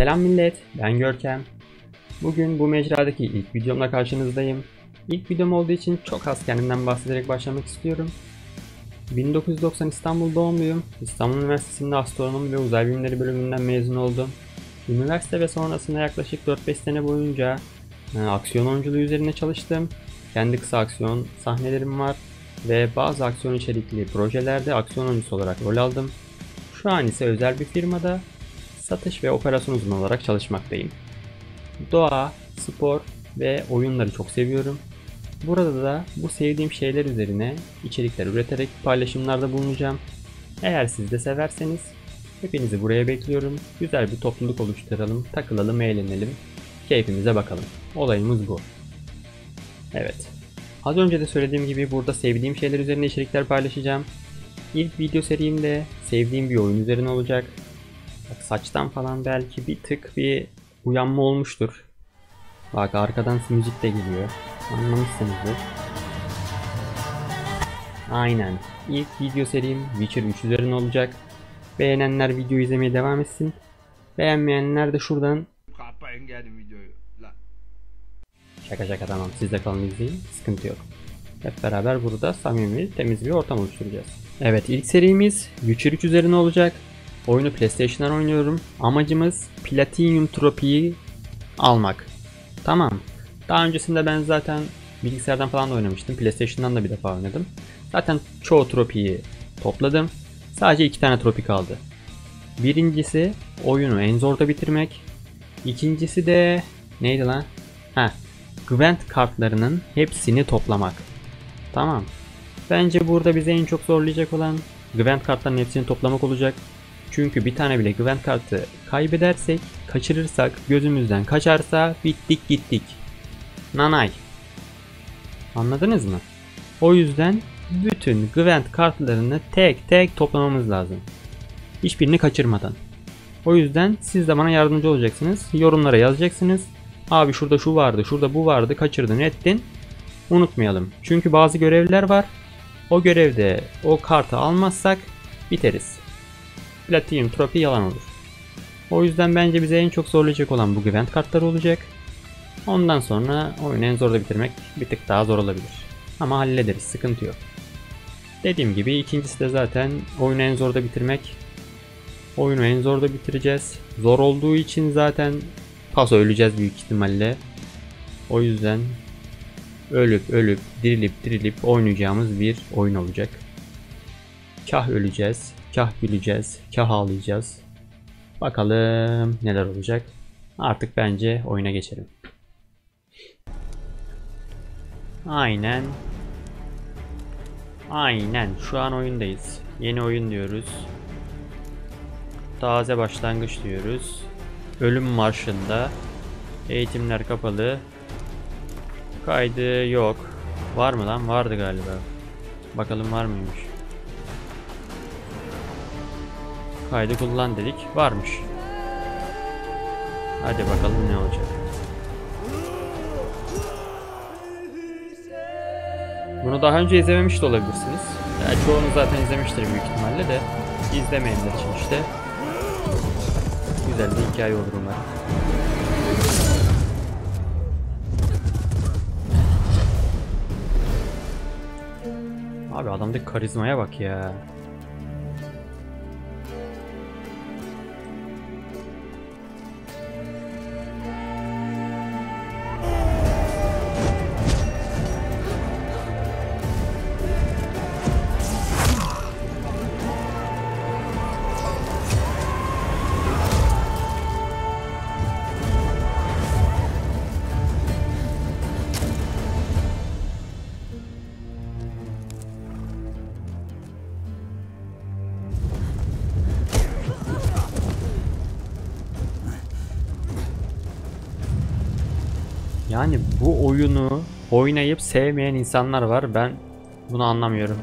Selam millet, ben Görkem. Bugün bu mecradaki ilk videomla karşınızdayım. İlk videom olduğu için çok az kendimden bahsederek başlamak istiyorum. 1990 İstanbul doğumluyum. İstanbul Üniversitesi'nde astronomi ve uzay bilimleri bölümünden mezun oldum. Üniversite ve sonrasında yaklaşık 4-5 sene boyunca e, aksiyon oyunculuğu üzerine çalıştım. Kendi kısa aksiyon sahnelerim var ve bazı aksiyon içerikli projelerde aksiyon oyuncusu olarak rol aldım. Şu an ise özel bir firmada satış ve operasyon uzmanı olarak çalışmaktayım. Doğa, spor ve oyunları çok seviyorum. Burada da bu sevdiğim şeyler üzerine içerikler üreterek paylaşımlarda bulunacağım. Eğer siz de severseniz hepinizi buraya bekliyorum. Güzel bir topluluk oluşturalım, takılalım, eğlenelim, keyfimize bakalım. Olayımız bu. Evet. Az önce de söylediğim gibi burada sevdiğim şeyler üzerine içerikler paylaşacağım. İlk video serimde sevdiğim bir oyun üzerine olacak. Bak saçtan falan belki bir tık bir uyanma olmuştur. Bak arkadan müzik de geliyor. Anlamışsınızdır. Aynen. İlk video serim Witcher 3 üzerine olacak. Beğenenler video izlemeye devam etsin. Beğenmeyenler de şuradan Kapa engelledim videoyu. La. Şaka şaka tamam siz de kalın izleyin sıkıntı yok. Hep beraber burada samimi temiz bir ortam oluşturacağız. Evet ilk serimiz Witcher 3 üzerine olacak. Oyunu PlayStation'dan oynuyorum. Amacımız Platinum Trophy'yi almak. Tamam. Daha öncesinde ben zaten bilgisayardan falan da oynamıştım. PlayStation'dan da bir defa oynadım. Zaten çoğu tropiyi topladım. Sadece iki tane tropi kaldı. Birincisi oyunu en zorda bitirmek. İkincisi de neydi lan? Ha, Gwent kartlarının hepsini toplamak. Tamam. Bence burada bize en çok zorlayacak olan Gwent kartlarının hepsini toplamak olacak. Çünkü bir tane bile Gwent kartı kaybedersek, kaçırırsak, gözümüzden kaçarsa bittik gittik. Nanay. Anladınız mı? O yüzden bütün Gwent kartlarını tek tek toplamamız lazım. Hiçbirini kaçırmadan. O yüzden siz de bana yardımcı olacaksınız. Yorumlara yazacaksınız. Abi şurada şu vardı, şurada bu vardı, kaçırdın, ettin. Unutmayalım. Çünkü bazı görevler var. O görevde o kartı almazsak biteriz. Platinum Trophy yalan olur. O yüzden bence bize en çok zorlayacak olan bu Gwent kartları olacak. Ondan sonra oyunu en zorda bitirmek bir tık daha zor olabilir. Ama hallederiz, sıkıntı yok. Dediğim gibi ikincisi de zaten oyunu en zorda bitirmek. Oyunu en zorda bitireceğiz. Zor olduğu için zaten paso öleceğiz büyük ihtimalle. O yüzden ölüp ölüp dirilip dirilip oynayacağımız bir oyun olacak. Kah öleceğiz, kah güleceğiz, kah ağlayacağız. Bakalım neler olacak. Artık bence oyuna geçelim. Aynen. Aynen. Şu an oyundayız. Yeni oyun diyoruz. Taze başlangıç diyoruz. Ölüm marşında. Eğitimler kapalı. Kaydı yok. Var mı lan? Vardı galiba. Bakalım var mıymış? Kaydı kullan dedik. Varmış. Hadi bakalım ne olacak. Bunu daha önce izlememiş de olabilirsiniz. Yani çoğunu zaten izlemiştir büyük ihtimalle de. İzlemeyenler için işte. Güzel bir hikaye olur umarım. Abi adamdaki karizmaya bak ya. Oyunu oynayıp sevmeyen insanlar var. Ben bunu anlamıyorum.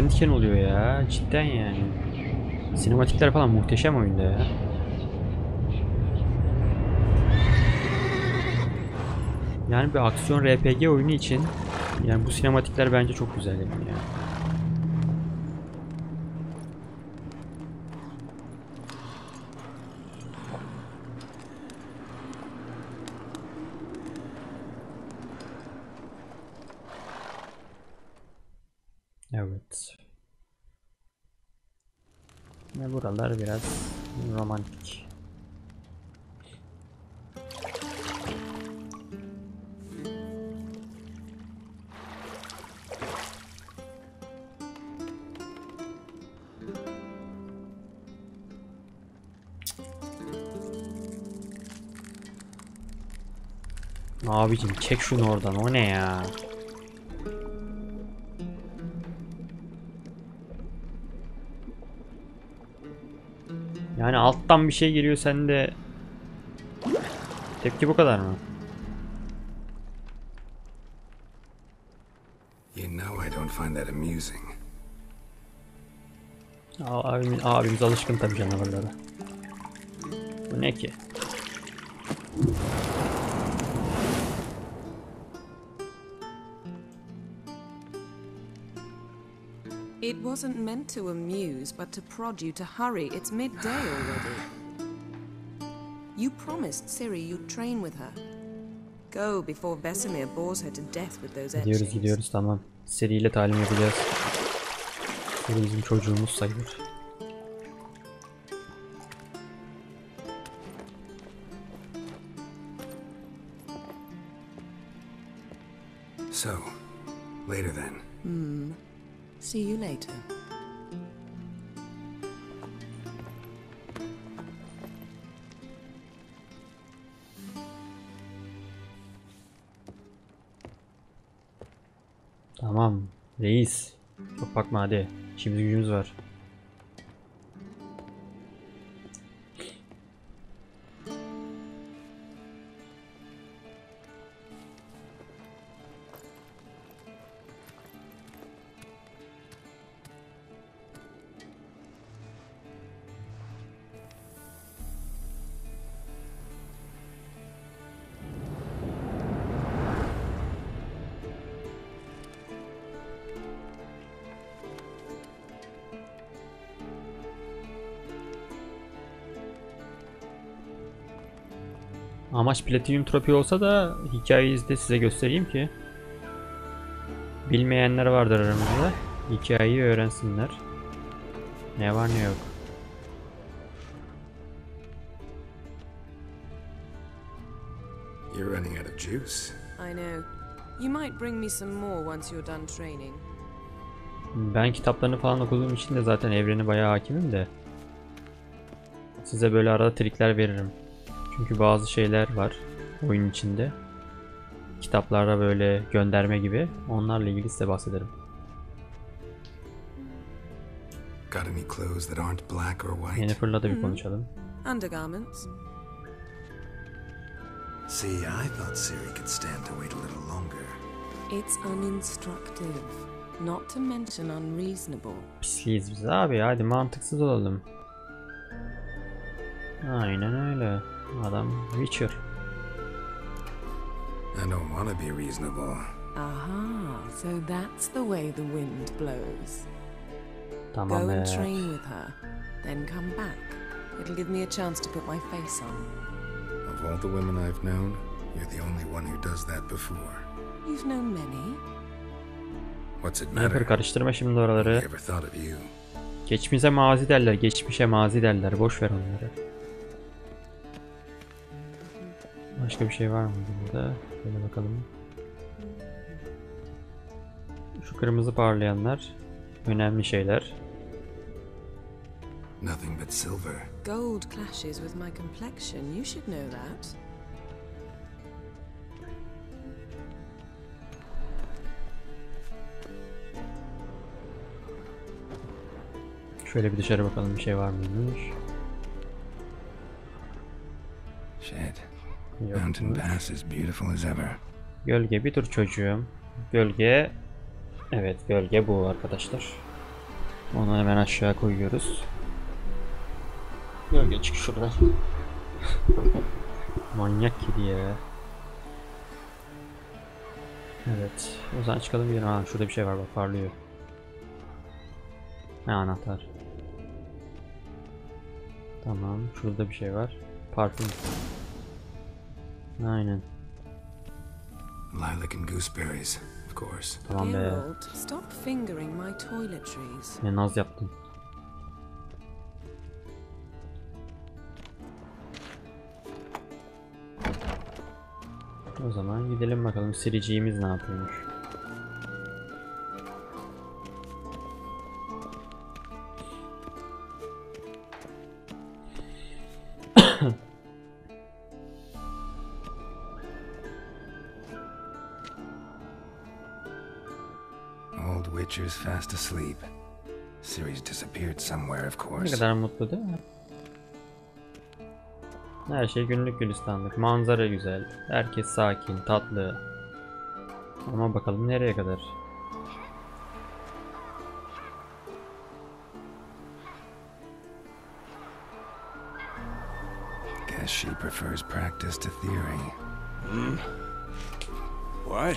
Diken diken oluyor ya. Cidden yani. Sinematikler falan muhteşem oyunda ya. Yani bir aksiyon RPG oyunu için yani bu sinematikler bence çok güzel yani. ya. Evet. Ve buralar biraz romantik. Abicim çek şunu oradan o ne ya? Alttan bir şey geliyor sende tepki bu kadar mı? You know I don't find that amusing. Aa, Abimiz, abimiz alışkın tabii canavarlara. Bu ne ki? It wasn't meant to amuse, but to prod you to hurry. It's midday already. You promised Ciri you'd train with her. Go before Vesemir bores her to death with those Gidiyoruz etchings. gidiyoruz tamam. Seriyle talim yapacağız. Seri bizim çocuğumuz sayılır. So, later then. Hmm. See you later. Tamam reis. Çok bakma hadi. İşimiz gücümüz var. Amaç Platinum Trophy olsa da hikayeyi de size göstereyim ki bilmeyenler vardır aramızda. Hikayeyi öğrensinler. Ne var ne yok. You're running out of juice. I know. You might bring me some more once you're done training. Ben kitaplarını falan okuduğum için de zaten evreni bayağı hakimim de. Size böyle arada trikler veririm. Çünkü bazı şeyler var oyun içinde. Kitaplarda böyle gönderme gibi. Onlarla ilgili size bahsederim. Got any clothes that aren't black or white? Yennefer'la da bir konuşalım. Undergarments. See, I thought Siri could stand to wait a little longer. It's uninstructive, not to mention unreasonable. Pisliyiz biz abi hadi mantıksız olalım. Aynen öyle. Adam Witcher. I don't want to be reasonable. Aha, so that's the way the wind blows. Go Tamam and be. train with her, then come back. It'll give me a chance to put my face on. Of all the women I've known, you're the only one who does that before. You've known many. What's it matter? karıştırma şimdi oraları. ever thought of you. Geçmişe mazi derler. Geçmişe mazi derler. Boş ver onları. Başka bir şey var mı burada? Şöyle bakalım. Şu kırmızı parlayanlar önemli şeyler. Nothing but silver. Gold clashes with my complexion. You should know that. Şöyle bir dışarı bakalım bir şey var mıymış? Shit. Yok. Mountain Pass is beautiful as ever. Gölge bir dur çocuğum. Gölge Evet gölge bu arkadaşlar. Onu hemen aşağı koyuyoruz. Gölge çık şuradan. Manyak kedi ya. Evet. O zaman çıkalım gidelim. Ha şurada bir şey var bak parlıyor. Ha anahtar. Tamam. Şurada bir şey var. Parfüm. Aynen. Lilac and gooseberries, of course. Tamam be. Geralt, stop fingering my toiletries. Ne naz yaptın. O zaman gidelim bakalım siriciğimiz ne yapıyormuş. Witcher's fast asleep. Ciri's disappeared somewhere, of Ne course. kadar mutlu değil mi? Her şey günlük gülistanlık. Manzara güzel. Herkes sakin, tatlı. Ama bakalım nereye kadar? Guess she prefers practice to theory. What?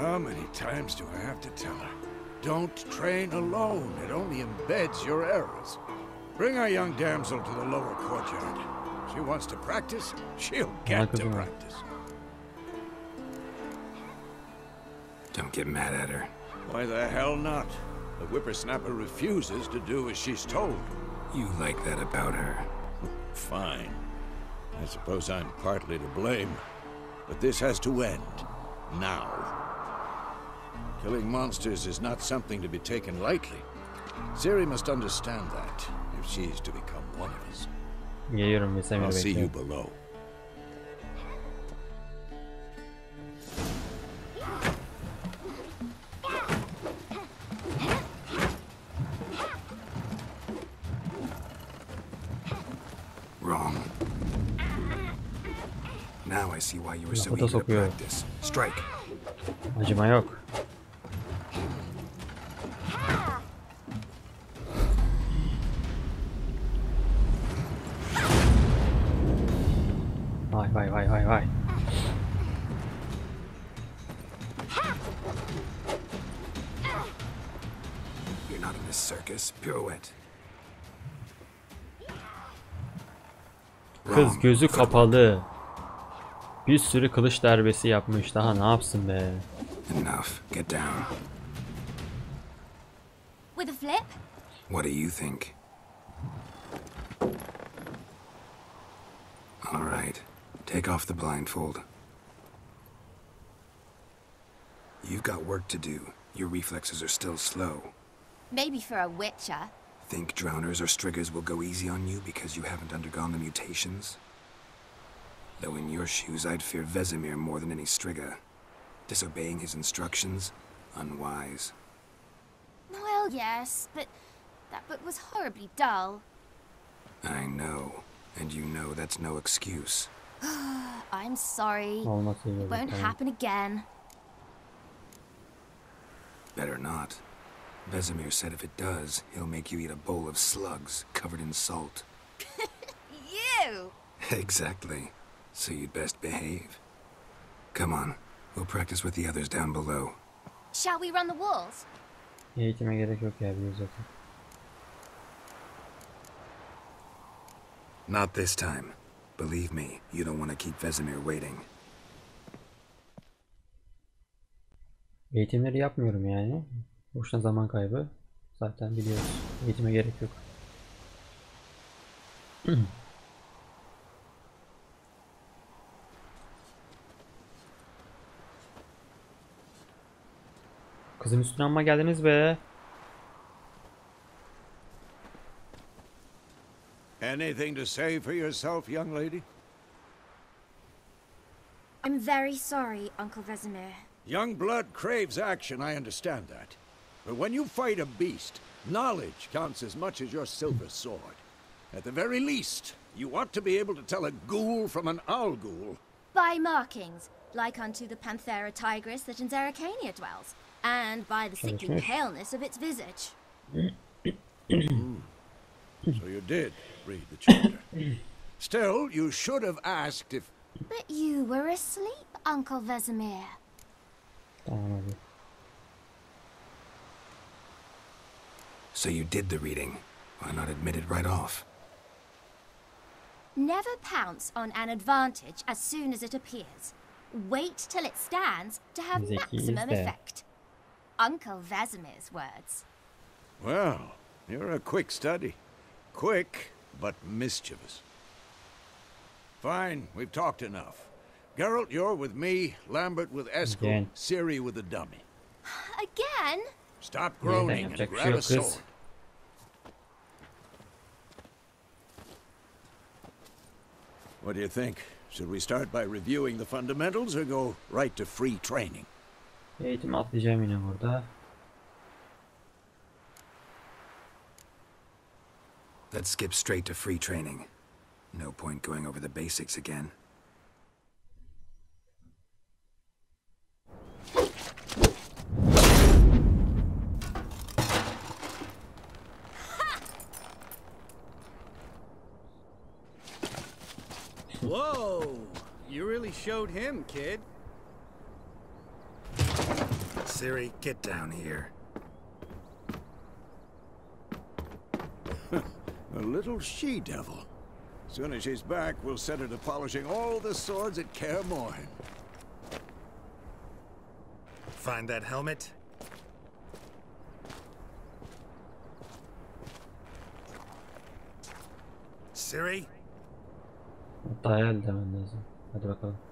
How many times do I have to tell her? Don't train alone. It only embeds your errors. Bring our young damsel to the lower courtyard. She wants to practice, she'll get to practice. Don't get mad at her. Why the hell not? The whippersnapper refuses to do as she's told. You like that about her. Fine. I suppose I'm partly to blame. But this has to end. Now. Killing monsters is not something to be taken lightly. Ciri must understand that, if she is to become one of us. Geliyorum Vesemir I'll see you below. Wrong. Now I see why you were so Lafı eager to practice. Strike. Acıma yok. Kız gözü kapalı. Bir sürü kılıç darbesi yapmış. Daha ne yapsın be? Enough. Get down. With a flip? What do you think? All right. Take off the blindfold. You've got work to do. Your reflexes are still slow. Maybe for a witcher. Think drowners or striggers will go easy on you because you haven't undergone the mutations? Though in your shoes, I'd fear Vesemir more than any strigger. Disobeying his instructions? Unwise. Well, yes, but that book was horribly dull. I know. And you know that's no excuse. I'm sorry. Olması It won't happen again. Better not. Vesemir said if it does, he'll make you eat a bowl of slugs covered in salt. You! exactly. So you'd best behave. Come on. We'll practice with the others down below. Shall we run the walls? Eğitime gerek yok ya biliyoruz zaten. Not this time. Believe me, you don't want to keep Vesemir waiting. Eğitimleri yapmıyorum yani. Boşuna zaman kaybı. Zaten biliyoruz. Eğitime gerek yok. Kızım üstüne amma geldiniz be. Anything to say for yourself, young lady? I'm very sorry, Uncle Vesemir. Young blood craves action, I understand that. But when you fight a beast, knowledge counts as much as your silver sword. At the very least, you ought to be able to tell a ghoul from an owl ghoul. By markings, like unto the Panthera tigris that in Zerrikania dwells, and by the sickly Çalışmış. paleness of its visage. Hmm. So you did read the chapter. Still, you should have asked if... But you were asleep, Uncle Vesemir. Um, Tamam hadi. So you did the reading. Why not admit it right off? Never pounce on an advantage as soon as it appears. Wait till it stands to have maximum effect. Uncle Vesemir's words. Well, you're a quick study. Quick, but mischievous. Fine, we've talked enough. Geralt, you're with me, Lambert with Eskel, Again. Ciri with the dummy. Again? Stop Yeniden groaning and yapacak bir şey grab a sword. What do you think? Should we start by reviewing the fundamentals or go right to free training? Eğitim atlayacağım yine burada. Let's skip straight to free training. No point going over the basics again. Whoa! You really showed him, kid. Ciri, get down here. A little she-devil. Soon as she's back, we'll set her to polishing all the swords at Kaer Morhen. Find that helmet? Ciri? Hatta hayal demen lazım. Hadi bakalım.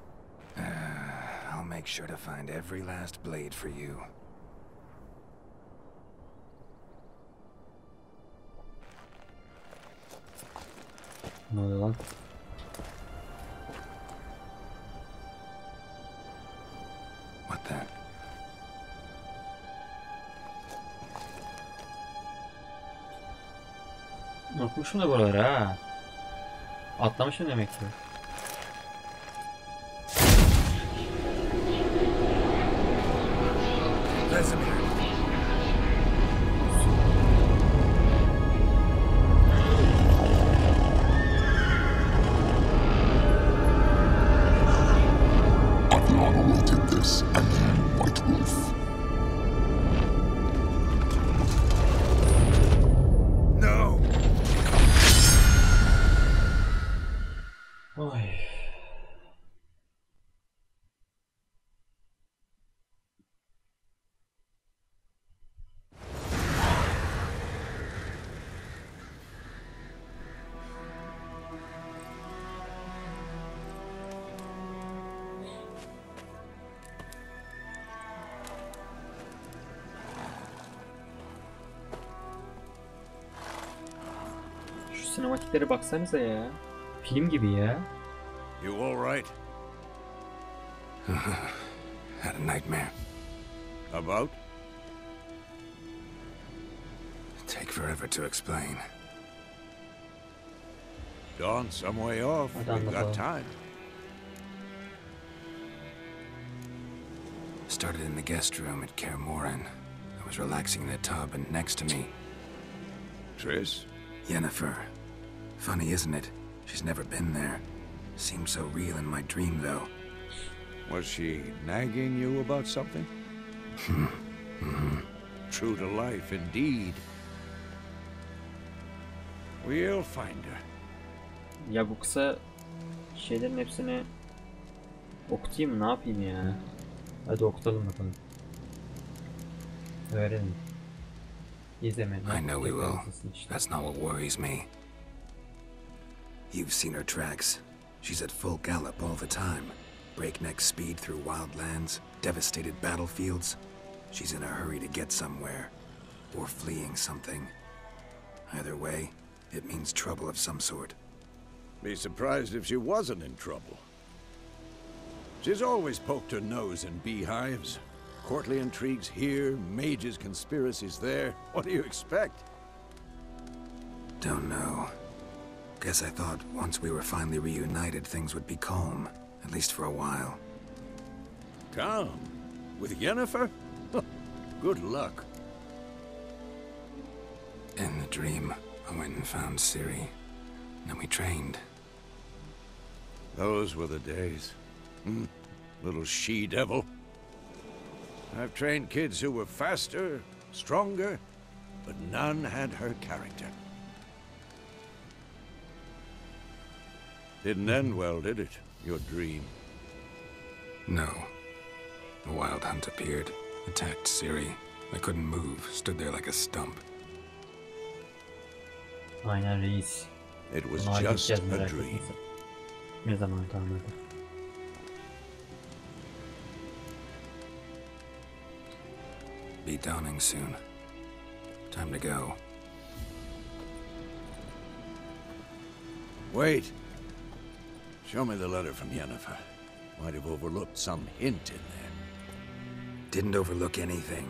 Make sure to find every last blade for you. Oluyor lan? What the? Unutmuşum da buraları ha. Atlamışım demek ki. Vesemir! Şu sinematiklere baksanıza ya. Film gibi ya. You all right? Had a nightmare. About? Take forever to explain. Dawn some way off. We've anlatalım. got time. Started in the guest room at Kaer Morhen. I was relaxing in a tub, and next to me, Triss? Yennefer. Funny, isn't it? She's never been there. Seemed so real in my dream, though. Was she nagging you about something? Hmm. True to life, indeed. We'll find her. Ya bu kısa şeylerin hepsini okutayım mı? Ne yapayım ya? Hadi okutalım bakalım. Öğrenin. İzleme. I know we will. That's not what worries me. You've seen her tracks. She's at full gallop all the time. Breakneck speed through wild lands, devastated battlefields. She's in a hurry to get somewhere. Or fleeing something. Either way, It means trouble of some sort. Be surprised if she wasn't in trouble. She's always poked her nose in beehives. Courtly intrigues here, mages' conspiracies there. What do you expect? Don't know. Guess I thought once we were finally reunited, things would be calm. At least for a while. Calm? With Yennefer? Good luck. In the dream, I went and found Ciri. Then we trained. Those were the days. Hmm. Little she-devil. I've trained kids who were faster, stronger, but none had her character. Didn't end well, did it? Your dream. No. The wild hunt appeared, attacked Ciri. I couldn't move, stood there like a stump. Aynen reis. It was just a merak dream. etmesin. Ne zaman kalmadı? Be dawning soon. Time to go. Wait. Show me the letter from Yennefer. Might have overlooked some hint in there. Didn't overlook anything.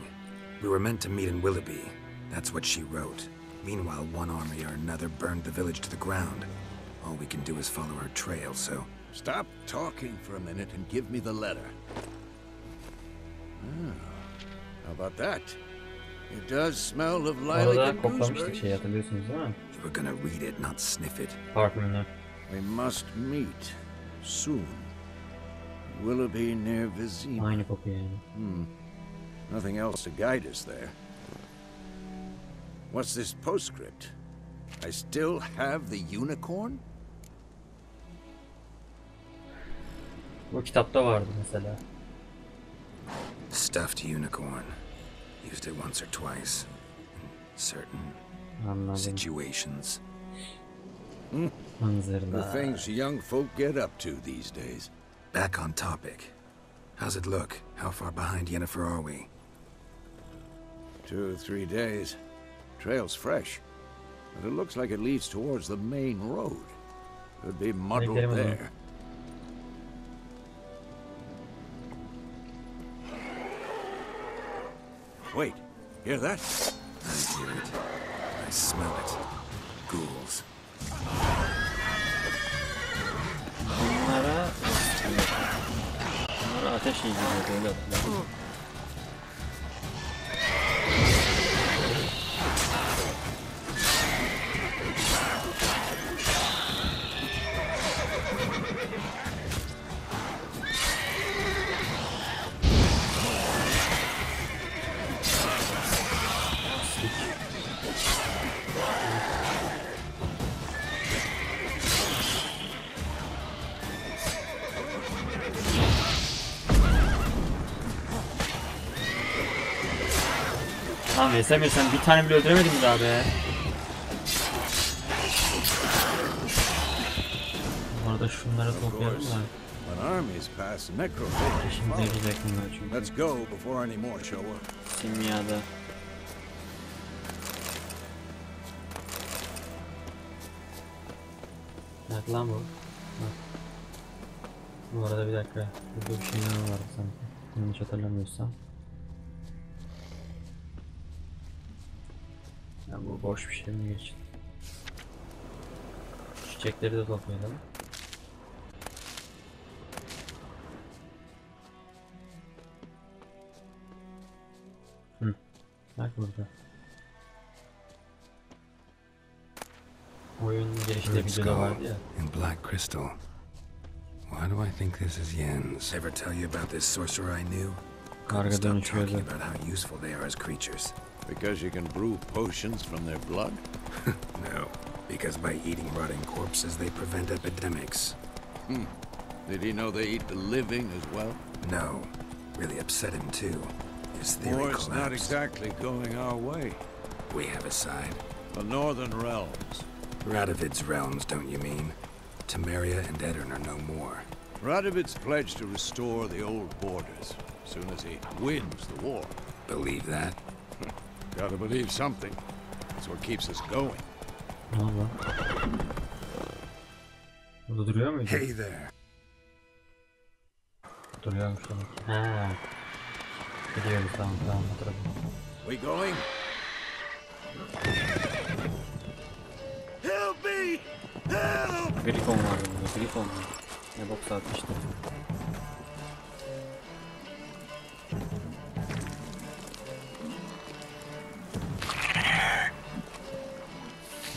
We were meant to meet in Willoughby. That's what she wrote. Meanwhile, one army or another burned the village to the ground. All we can do is follow her trail, so... Stop talking for a minute and give me the letter. Ah, how about that? It does smell of lilac Orada and koklamıştık gooseberry. şey hatırlıyorsunuz değil mi? You were gonna read it, not sniff it. Parfümünü. We must meet soon. Willoughby near Vizima. Yani. Hmm. Nothing else to guide us there. What's this postscript? I still have the unicorn? Bu kitapta vardı mesela. Stuffed unicorn. Used it once or twice. In certain Anladım. situations. Hmm. The things young folk get up to these days. Back on topic. How's it look? How far behind Yennefer are we? Two or three days. Trail's fresh. But it looks like it leads towards the main road. Could be muddled gidelim o zaman. there. Wait, hear that? I hear it. I smell it. Ghouls. 这是一个冰的，嗯。Lan Vesemir sen bir tane bile öldüremedin mi daha be? Bu arada şunları toplayalım da follow. yarayacak bunlar çünkü. Let's go before any more show up. Simyada. Nerede lan bu? Ha. Bu arada bir dakika. Burada bir şeyler vardı sanki. Yanlış hatırlamıyorsam. Bu boş bir şey mi geçti? Çiçekleri de toplayalım. Hı. Bak burada. Oyun girişte Bird vardı ya. in black crystal. Why do I think this is Yen's? Ever tell you about this sorcerer I knew? Couldn't stop talking about how useful they are as creatures. Because you can brew potions from their blood? No, because by eating rotting corpses, they prevent epidemics. Hmm. Did he know they eat the living as well? No, really upset him too. His theory War's not exactly going our way. We have a side. The Northern Realms. Radovid's realms, don't you mean? Temeria and Aedirn are no more. Radovid's pledged to restore the old borders as soon as he wins the war. Believe that? Gotta believe something. That's what keeps us going. Ne oldu? lan? Burada duruyor muydu? Hey there. Duruyormuş demek. Ha. Gidiyoruz tamam tamam hatırladım. We going? Help me! Help! Grifon var burada. Grifon var. Ne bok saat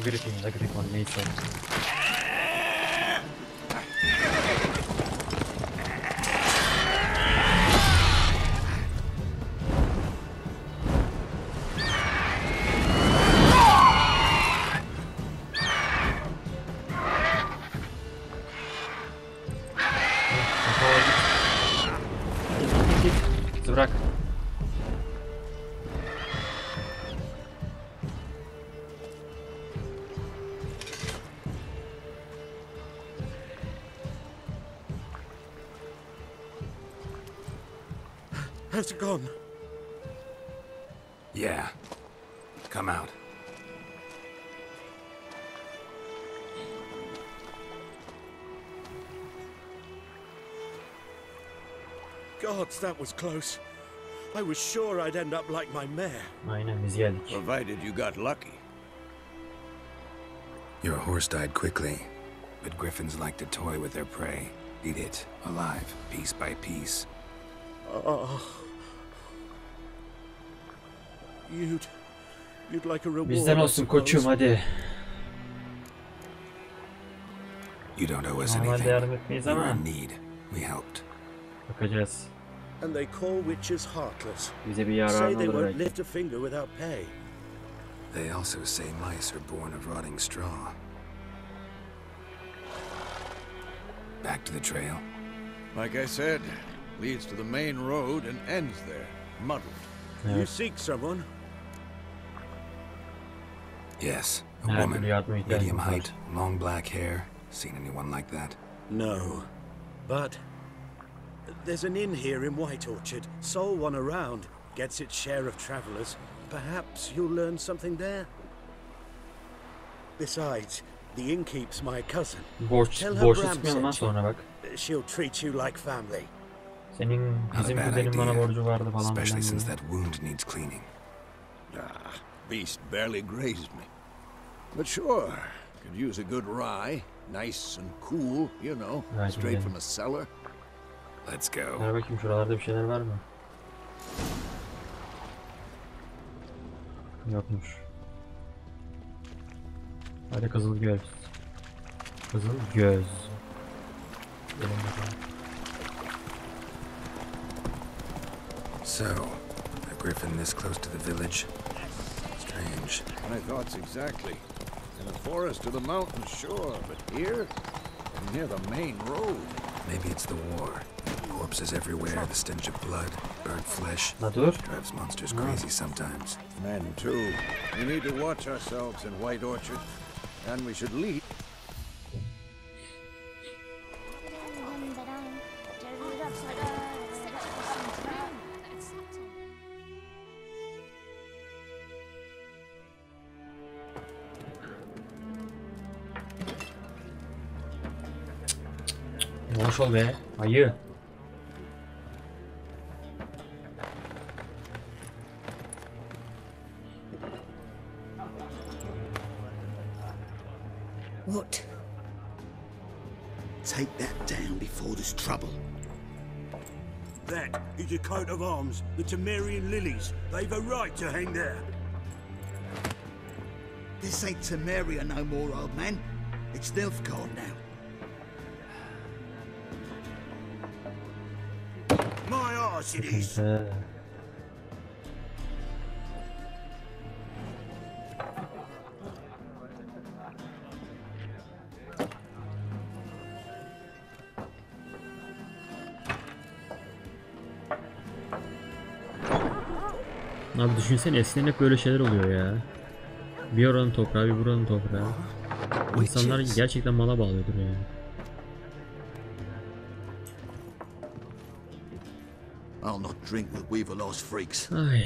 Griffin ya da Grifon neyse. How's gone? Yeah. Come out. Gods, that was close. I was sure I'd end up like my mare. My name is geldik. Provided you got lucky. Your horse died quickly, but griffins like to toy with their prey. Eat it, alive, piece by piece. Oh. You'd... You'd like a reward, Bizden I olsun koçum suppose. hadi. You don't owe us anything. yardım etmeyiz You were in need. We helped. bakacağız. And they call witches heartless. Bize bir Say they olur won't belki. lift a finger without pay. They also say mice are born of rotting straw. Back to the trail. Like I said, leads to the main road and ends there, muddled. You seek someone? Yes, a Her woman. türlü yardıma ihtiyacımız Medium height, long black hair. Seen anyone like that? No. But... There's an inn here in White Orchard. Sole one around. Gets its share of travelers. Perhaps you'll learn something there? Besides, the innkeep's my cousin. Borç, Tell her borçlu Bram sent you. sonra bak. She'll treat you like family. Senin Not a bizim bad bana idea, borcu vardı falan Especially since that wound needs cleaning. Ah, beast barely grazed me. But sure, could use a good rye. Nice and cool, you know, Right, straight yeah. from a cellar. Let's go. Ver bakayım şuralarda bir şeyler var mı? Yokmuş. Hadi kızıl göz. Kızıl göz. Gelin bakalım. So, a griffin this close to the village? Strange. My thoughts exactly. In the forest or the mountain, sure, but here, near the main road. Maybe it's the war. Corpses everywhere, the stench of blood, burnt flesh. La dur. Drives monsters crazy sometimes. Men, too. We need to watch ourselves in White Orchard, and we should lead. Hoş ol be. Ayı. What? Take that down before there's trouble. That is a coat of arms, the Temerian lilies. They've a right to hang there. This ain't Temeria no more, old man. It's Nilfgaard now. My arse it is. He. Abi düşünsene eskiden hep böyle şeyler oluyor ya. Bir oranın toprağı bir buranın toprağı. İnsanlar gerçekten mala bağlıyordur not drink with Weaverlaw's freaks. Ay.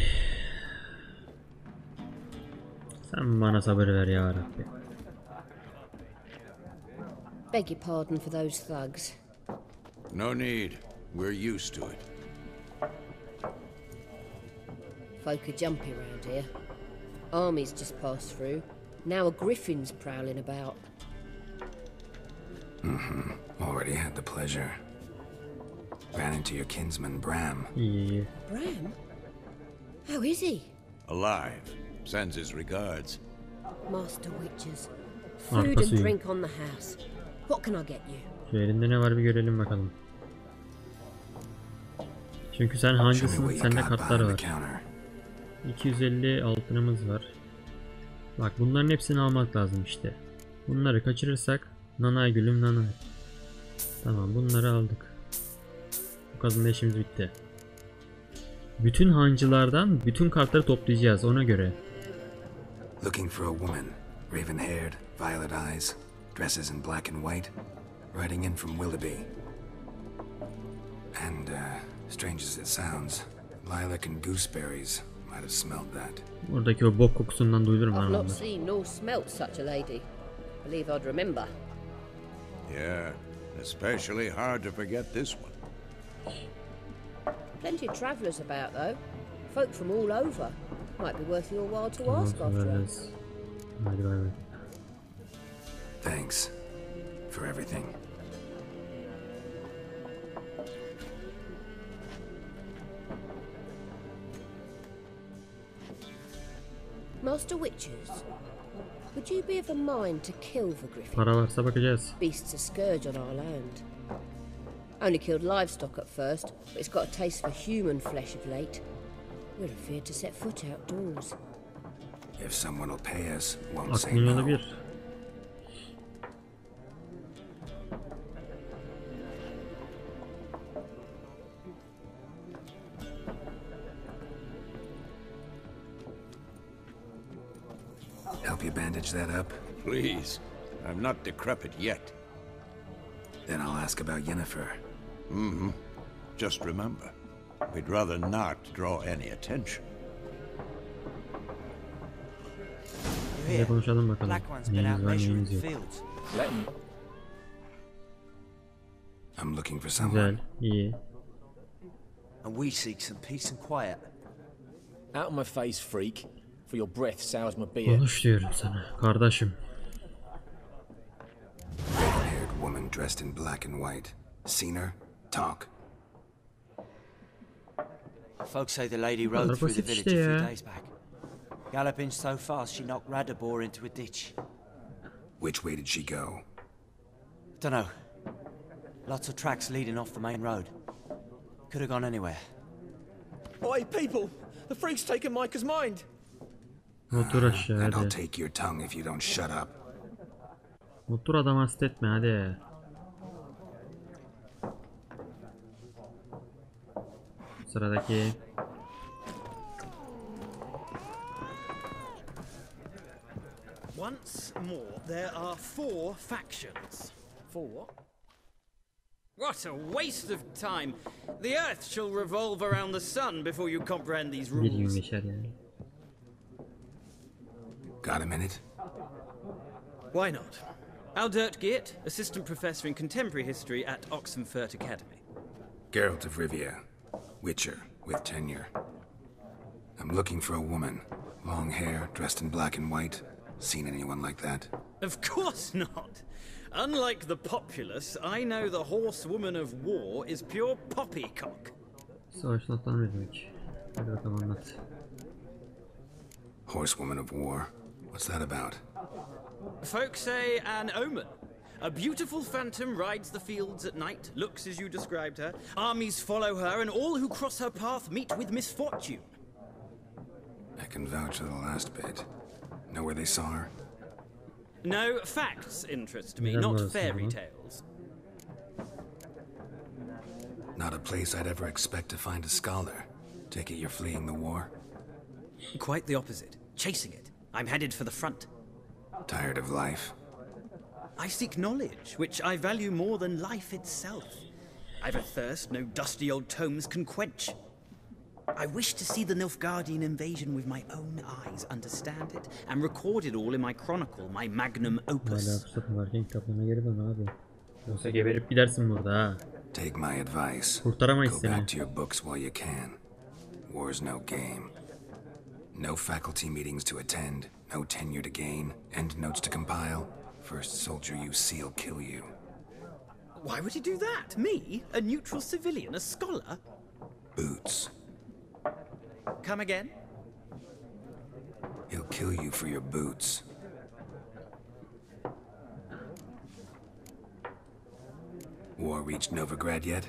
Sen bana sabır ver ya Rabbi. Beg your pardon for those thugs. No need. We're used to it. Folk are jumpy round here. Armies just passed through. Now a griffin's prowling about. Mm-hmm. Already had the pleasure. Ran into your kinsman, Bram. Bram? How is he? Alive. Sends his regards. Master Witches. Food and drink on the house. What can I get you? Şu elinde ne var bir görelim bakalım. Çünkü sen you sende kartlar var. counter. 250 altınımız var. Bak bunların hepsini almak lazım işte. Bunları kaçırırsak nanay gülüm nanay. Tamam bunları aldık. Bu kadınla işimiz bitti. Bütün hancılardan bütün kartları toplayacağız ona göre. Looking for a woman. Raven haired, violet eyes, dresses in black and white. Riding in from Willoughby. And, uh, strange as it sounds, lilac and gooseberries might have smelled that. Oradaki o bok kokusundan duyulurum I've lan not seen nor smelt such a lady. Believe I'd remember. Yeah. Especially hard to forget this one. Plenty of travellers about, though. Folk from all over. Might be worth your while to Tamam ask after her. söyleriz. Hadi bay bay. Thanks for everything. Master Witcher, would you be of a mind to kill the griffin? Para varsa bakacağız. Beast's a scourge on our land. Only killed livestock at first, but it's got a taste for human flesh of late. We're afeard to set foot outdoors. If someone will pay us, won't say Aklın no. yolu bir. Help you bandage that up? Please. I'm not decrepit yet. Then I'll ask about Yennefer. Mm-hmm. Just remember, we'd rather not draw any attention. Bir de konuşalım bakalım. Black one's been out measuring neyimiz the yok. fields. I'm looking for someone. Güzel, iyi. And we seek some peace and quiet. Out of my face, freak. For your breath sours my beer. Konuş diyorum sana. Kardeşim. Haired woman dressed in black and white. Seen her? Talk. Folks say the lady rode through the village a few days back. Galloping so fast she knocked Radabor into a ditch. Which way did she go? Dunno. Lots of tracks leading off the main road. Could have gone anywhere. Oi, people! The freak's taken Micah's mind! Otur aşağı ah, And I'll take your tongue if you don't shut up. Otur adam hasta etme hadi. Sıradaki. Once more, there are four factions. Four? what? What a waste of time! The Earth shall revolve around the sun before you comprehend these rules. geçer yani. Got a minute? Why not? Aldert Geert, Assistant Professor in Contemporary History at Oxenfurt Academy. Geralt of Rivia. Witcher, with tenure. I'm looking for a woman. Long hair, dressed in black and white. Seen anyone like that? Of course not! Unlike the populace, I know the horsewoman of war is pure poppycock. Savaş notları ne demek? Hadi bakalım anlat. Horsewoman of war. What's that about? Folks say an omen. A beautiful phantom rides the fields at night, looks as you described her. Armies follow her, and all who cross her path meet with misfortune. I can vouch for the last bit. Know where they saw her? No, facts interest me, not fairy tales. Not a place I'd ever expect to find a scholar. Take it you're fleeing the war? Quite the opposite. Chasing it. I'm headed for the front. Tired of life? I seek knowledge, which I value more than life itself. I've a thirst no dusty old tomes can quench. I wish to see the Nilfgaardian invasion with my own eyes, understand it, and record it all in my chronicle, my magnum Hala opus. fırsatın varken kitaplarına geri dön abi. Yoksa geberip gidersin burada ha. Take my advice. Go back to your books while you can. War's no game. No faculty meetings to attend, no tenure to gain, end notes to compile. First soldier you see will kill you. Why would he do that? Me? A neutral civilian? A scholar? Boots. Come again? He'll kill you for your boots. War reached Novigrad yet?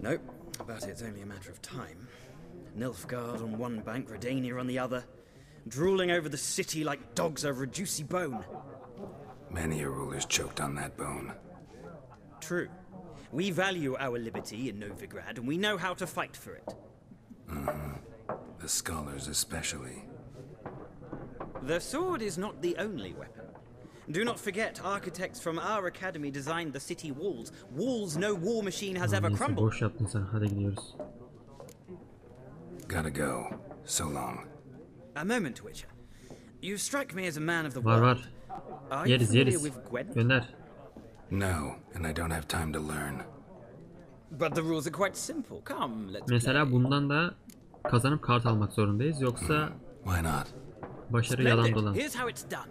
Nope, but it's only a matter of time. Nilfgaard on one bank, Redania on the other, drooling over the city like dogs over a juicy bone. Many a ruler's choked on that bone. True. We value our liberty in Novigrad, and we know how to fight for it. hmm The scholars especially. The sword is not the only weapon. Do not forget, architects from our academy designed the city walls. Walls no war machine has ever crumbled. boş yaptın sen. Hadi gidiyoruz. Gotta go. So long. A moment, Witcher. You strike me as a man of the Var world. Var. Are you Yeriz familiar yeriz. Gönder. No, and I don't have time to learn. But the rules are quite simple. Come, let's Mesela bundan da kazanıp kart almak zorundayız. Yoksa Why not? başarı yalan dolan. Here's how it's done.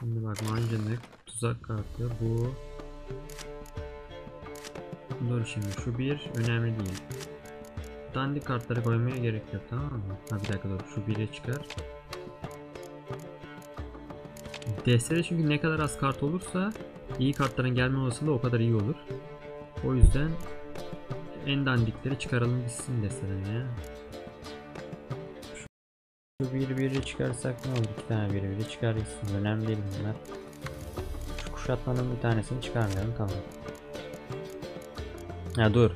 Şimdi bak mancınık, tuzak kartı, bu. Dur şimdi şu bir önemli değil. Dandik kartları koymaya gerek yok tamam mı? Ha bir dakika dur şu biri çıkar. Destede çünkü ne kadar az kart olursa iyi kartların gelme olasılığı o kadar iyi olur. O yüzden en dandikleri çıkaralım gitsin desteden ya. Şu bir biri çıkarsak ne olur? İki tane biri biri çıkar gitsin. Önemli değil bunlar. Şu kuşatmanın bir tanesini çıkarmayalım tamam. Ha dur.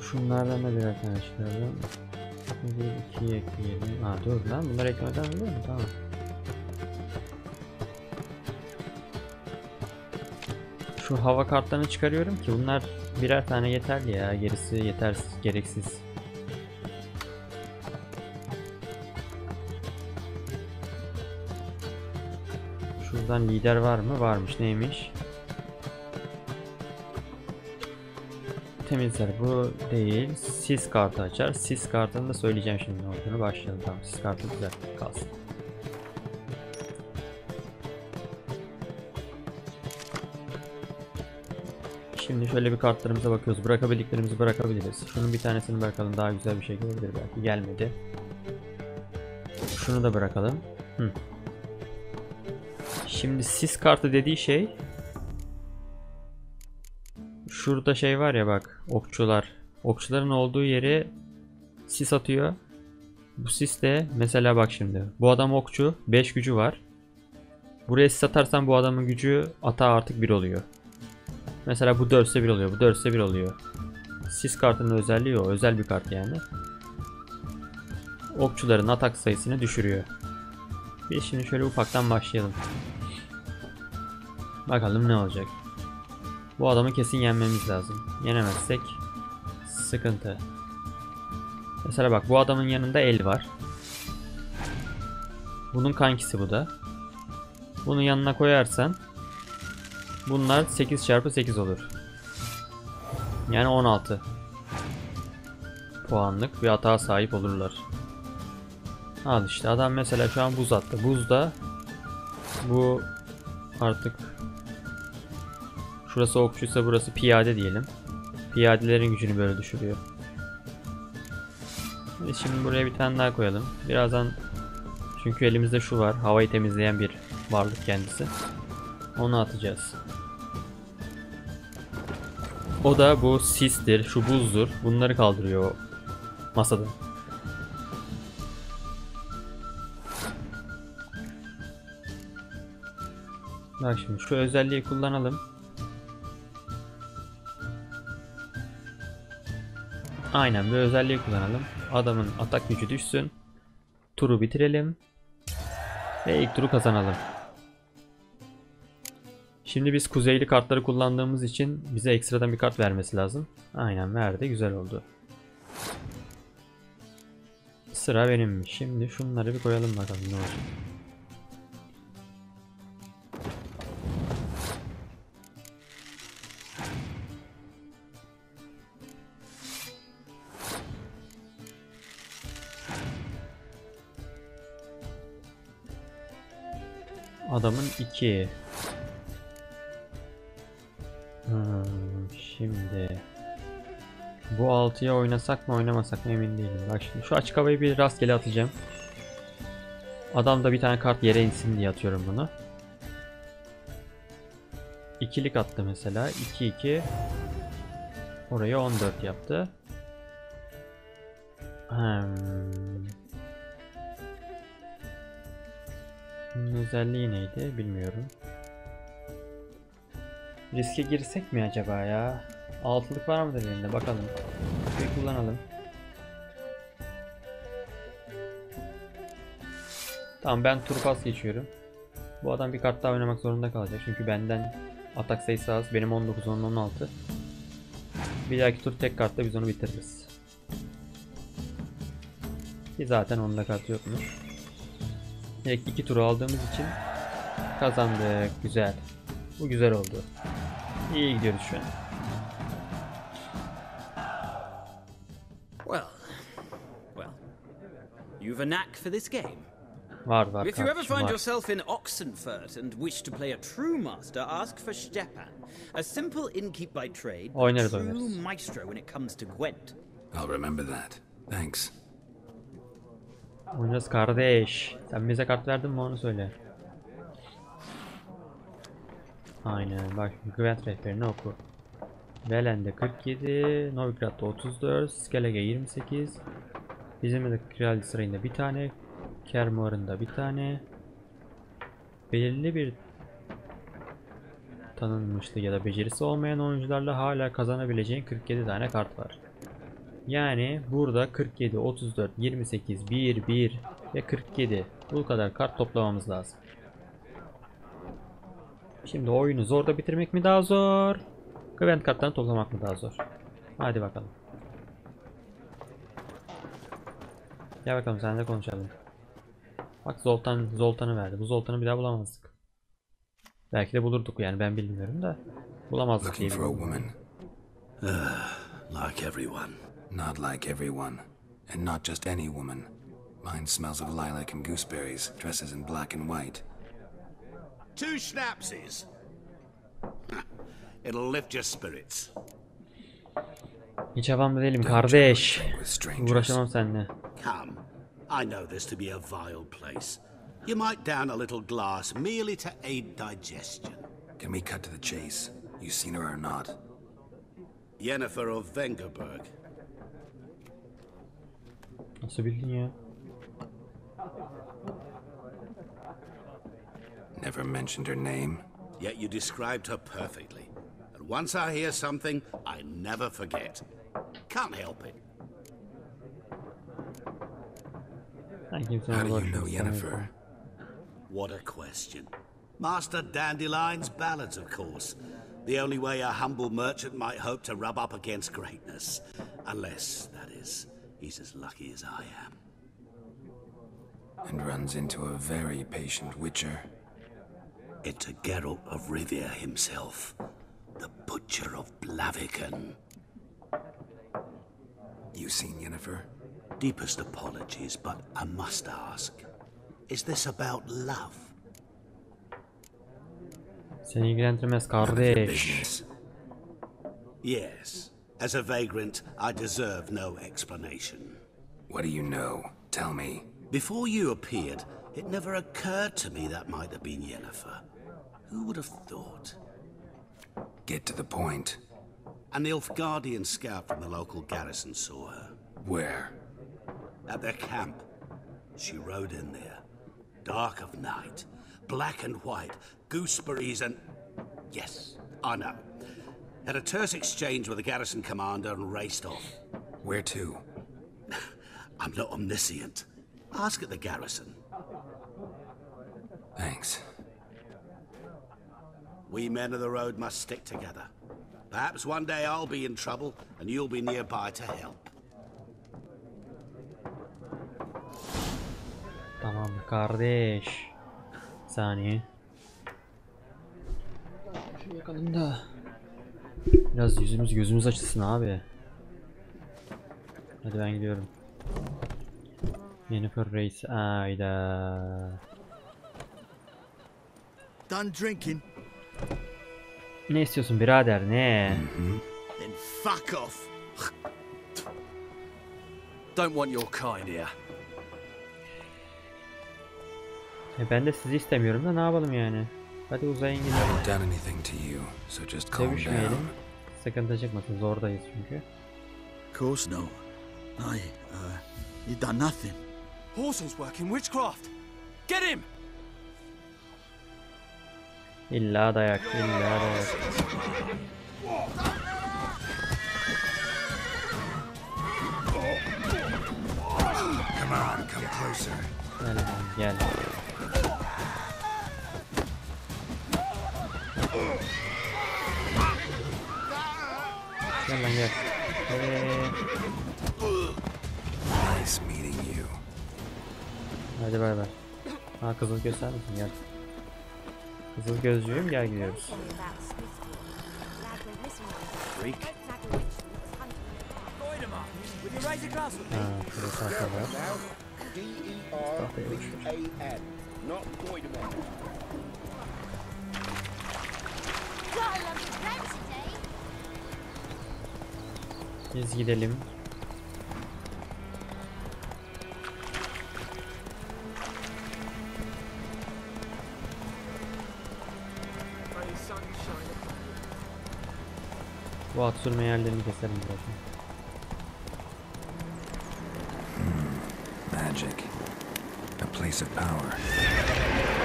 Şunlardan da birer tane çıkaralım. Bir iki ekleyelim. Ha dur lan bunları eklemeden oluyor mu? Tamam. Şu hava kartlarını çıkarıyorum ki bunlar birer tane yeterli ya. Gerisi yetersiz, gereksiz. Şuradan lider var mı? Varmış. Neymiş? Temizler. Bu değil. Sis kartı açar. Sis kartını da söyleyeceğim şimdi olduğunu. Başlayalım. Tamam. Sis kartı güzel. Kalsın. Şimdi şöyle bir kartlarımıza bakıyoruz. Bırakabildiklerimizi bırakabiliriz. Şunun bir tanesini bırakalım. Daha güzel bir şey gelebilir belki. Gelmedi. Şunu da bırakalım. Hı. Şimdi sis kartı dediği şey Şurada şey var ya bak okçular. Okçuların olduğu yeri sis atıyor. Bu sis de mesela bak şimdi. Bu adam okçu. 5 gücü var. Buraya sis atarsan bu adamın gücü ata artık 1 oluyor. Mesela bu 4 ise 1 oluyor. Bu 4 ise 1 oluyor. Sis kartının özelliği o. Özel bir kart yani. Okçuların atak sayısını düşürüyor. Biz şimdi şöyle ufaktan başlayalım. Bakalım ne olacak. Bu adamı kesin yenmemiz lazım. Yenemezsek sıkıntı. Mesela bak bu adamın yanında el var. Bunun kankisi bu da. Bunu yanına koyarsan bunlar 8 çarpı 8 olur. Yani 16 puanlık bir hata sahip olurlar. Al işte adam mesela şu an buz attı. Buzda bu artık Şurası okçuysa burası piyade diyelim. Piyadelerin gücünü böyle düşürüyor. Şimdi buraya bir tane daha koyalım. Birazdan çünkü elimizde şu var. Havayı temizleyen bir varlık kendisi. Onu atacağız. O da bu sistir, şu buzdur. Bunları kaldırıyor o masadan. Bak şimdi şu özelliği kullanalım. Aynen bir özelliği kullanalım. Adamın atak gücü düşsün. Turu bitirelim. Ve ilk turu kazanalım. Şimdi biz kuzeyli kartları kullandığımız için bize ekstradan bir kart vermesi lazım. Aynen verdi. Güzel oldu. Sıra benim. Şimdi şunları bir koyalım bakalım ne olacak. Adamın 2. Hmm, şimdi bu 6'ya oynasak mı oynamasak mı emin değilim. Bak şimdi şu açık havayı bir rastgele atacağım. Adam da bir tane kart yere insin diye atıyorum bunu. İkilik attı mesela. 2-2. Orayı 14 yaptı. Hmm. Bunun özelliği neydi bilmiyorum. Riske girsek mi acaba ya? Altılık var mıdır elinde bakalım. Bir kullanalım. Tamam ben tur pas geçiyorum. Bu adam bir kart daha oynamak zorunda kalacak çünkü benden atak sayısı az. Benim 19, onun 16. Bir dahaki tur tek kartla biz onu bitiririz. Ki zaten onda kartı yokmuş. Direkt iki turu aldığımız için kazandık. Güzel. Bu güzel oldu. İyi gidiyoruz şu an. Well, well, you've a knack for this game. Var var If you ever find yourself in Oxenfurt and wish to play a true master, ask for Stepan. A simple innkeep by trade, Oynarız, true oynarız. maestro when it comes to Gwent. I'll remember that. Thanks. Oynarız kardeş. Sen bize kart verdin mi onu söyle. Aynen bak Gwent rehberini oku. Velen'de 47, Novigrad'da 34, Skellige 28, bizim de Kraliyet Sarayı'nda bir tane, Kermuar'ında bir tane, belirli bir tanınmışlığı ya da becerisi olmayan oyuncularla hala kazanabileceğin 47 tane kart var. Yani burada 47, 34, 28, 1, 1 ve 47 bu kadar kart toplamamız lazım. Şimdi oyunu zorda bitirmek mi daha zor? Gwent kartlarını toplamak mı daha zor? Hadi bakalım. Gel bakalım seninle konuşalım. Bak Zoltan Zoltan'ı verdi. Bu Zoltan'ı bir daha bulamazdık. Belki de bulurduk yani ben bilmiyorum da bulamazdık diye. Like everyone. Not like everyone. And not just any woman. Mine smells of lilac and gooseberries, dresses in black and white. Two schnapsies. It'll lift your spirits. Hiç havamda değilim kardeş. Uğraşamam seninle. Come. I know this to be a vile place. You might down a little glass merely to aid digestion. Can we cut to the chase? You seen her or not? Yennefer of Vengerberg. Nasıl bildin ya? Never mentioned her name. Yet you described her perfectly. And once I hear something, I never forget. Can't help it. Ben kimsenin How do you know istemiyorum. Yennefer? What a question. Master Dandelion's ballads, of course. The only way a humble merchant might hope to rub up against greatness. Unless, that is, he's as lucky as I am. And runs into a very patient witcher. Into Geralt of Rivia himself, the Butcher of Blaviken. You seen Yennefer? Deepest apologies, but I must ask. Is this about love? Seni ilgilendirmez kardeş. Yes. As a vagrant, I deserve no explanation. What do you know? Tell me. Before you appeared, it never occurred to me that might have been Yennefer. Who would have thought? Get to the point. An Nilfgaardian scout from the local garrison saw her. Where? At their camp. She rode in there. Dark of night. Black and white. Gooseberries and... Yes, I know. Had a terse exchange with the garrison commander and raced off. Where to? I'm not omniscient. Ask at the garrison. Thanks. We men of the road must stick together. Perhaps one day I'll be in trouble and you'll be nearby to help. Tamam kardeş. Bir saniye. Şu yakalım da. Biraz yüzümüz gözümüz açılsın abi. Hadi ben gidiyorum. Yennefer Reis. Ayda. Done drinking? Ne istiyorsun birader ne? Then fuck off. Don't want your kind here. E ben de sizi istemiyorum da ne yapalım yani? Hadi uzayın gidelim. haven't done anything to you, so just calm down. Dövüşmeyelim. Sıkıntı çıkmasın zordayız çünkü. Of course no. I, uh, you done nothing. Horson's working witchcraft. Get him! İlla dayak, illa dayak. Come on, come closer. Gel gel. Gel lan gel. Ee... Hadi bay bay. Ha kızıl göster misin gel. Kızıl gözlüğüm gel gidiyoruz. Ha kızıl sarkalar. Mustafa'ya uçur. Biz gidelim. Bu at sürme yerlerini keselim zaten. Magic. A place of power.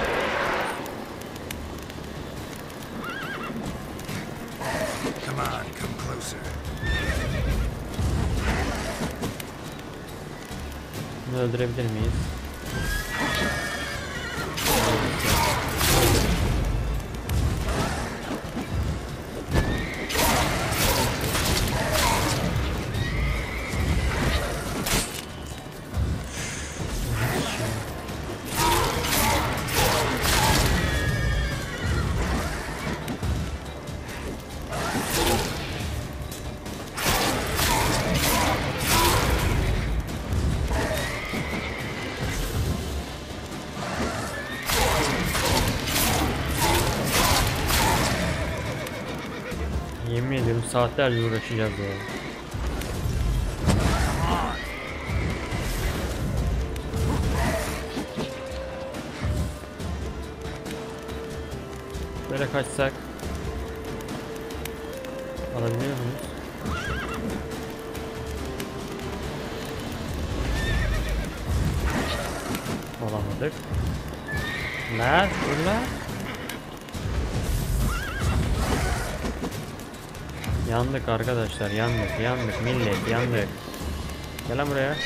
não Meu drive vermelho. 他带入了，徐ルよ。Yandık arkadaşlar yandık yandık millet yandık. Gel lan buraya.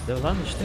Bizde lan işte.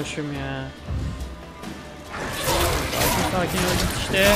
Be kardeşim ya. Sakin sakin öldük işte.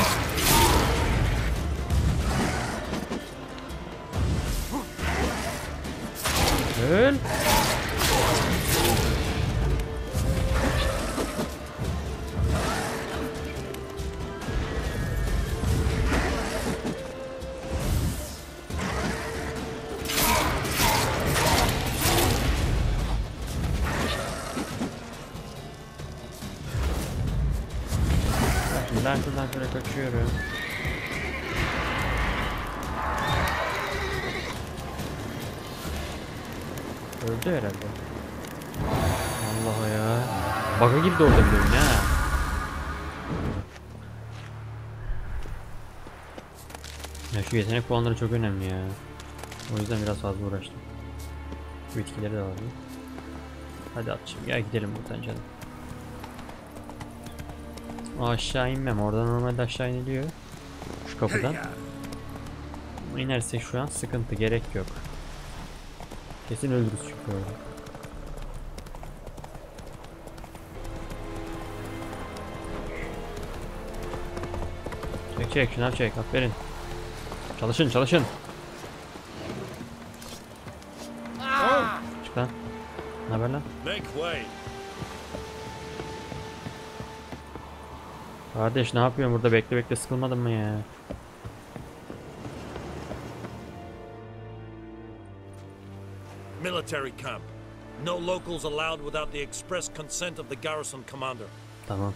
Girdi orada bir de oyun ha. Ya şu yetenek puanları çok önemli ya. O yüzden biraz fazla uğraştım. Bitkileri de alalım. Hadi at şimdi gel gidelim buradan canım. Aşağı inmem. Oradan normalde aşağı iniliyor. Şu kapıdan. İnersek şu an sıkıntı. Gerek yok. Kesin ölürüz çünkü orada. Çek çek şınav çek aferin. Çalışın çalışın. Çık lan. Ne haber lan? Make way. Kardeş ne yapıyorsun burada bekle bekle sıkılmadın mı ya? Military camp. No locals allowed without the express consent of the garrison commander. Tamam.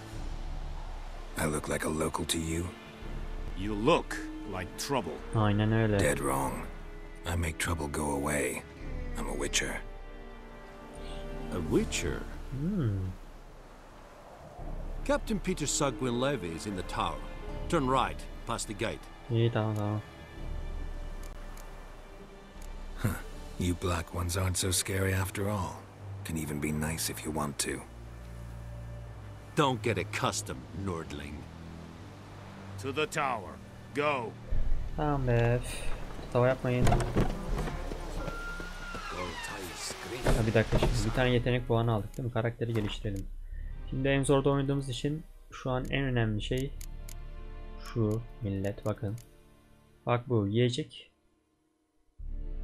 I look like a local to you? You look like trouble. Aynen öyle. Dead wrong. I make trouble go away. I'm a witcher. A witcher? Hmm. Captain Peter Saar Gwynleve is in the tower. Turn right, past the gate. İyi tamam tamam. You black ones aren't so scary after all. Can even be nice if you want to. Don't get accustomed, Nordling. To the tower. Go. Tamam be. Tava yapmayın. Ya bir dakika şimdi bir tane yetenek puanı aldık değil mi? Karakteri geliştirelim. Şimdi en zorda oynadığımız için şu an en önemli şey şu millet bakın. Bak bu yiyecek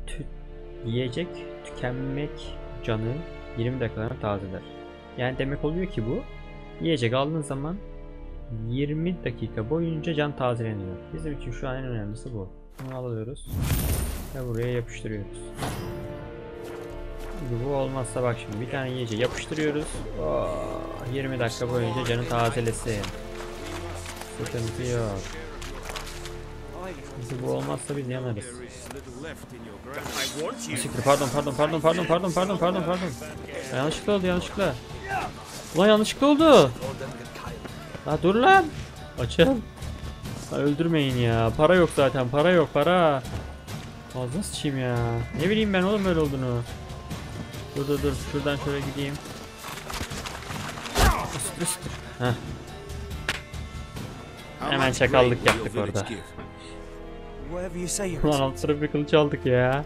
tü yiyecek tükenmek canı 20 dakikada tazeler. Yani demek oluyor ki bu yiyecek aldığın zaman 20 dakika boyunca can tazeleniyor. Bizim için şu an en önemlisi bu. Bunu alıyoruz ve buraya yapıştırıyoruz. Bu olmazsa bak şimdi bir tane yiyecek yapıştırıyoruz. Oh, 20 dakika boyunca canı tazelesin. Sıkıntı yok. Şimdi bu olmazsa biz yanarız. Siktir pardon pardon pardon pardon pardon pardon pardon pardon. Ya yanlışlıkla oldu yanlışlıkla. Ulan yanlışlıkla oldu. La dur lan. Açın. Ha, öldürmeyin ya. Para yok zaten. Para yok para. Ağzına sıçayım ya. Ne bileyim ben oğlum böyle olduğunu. Dur dur dur. Şuradan şöyle gideyim. Heh. Hemen çakallık yaptık orada. Ulan alt tarafı bir kılıç aldık ya.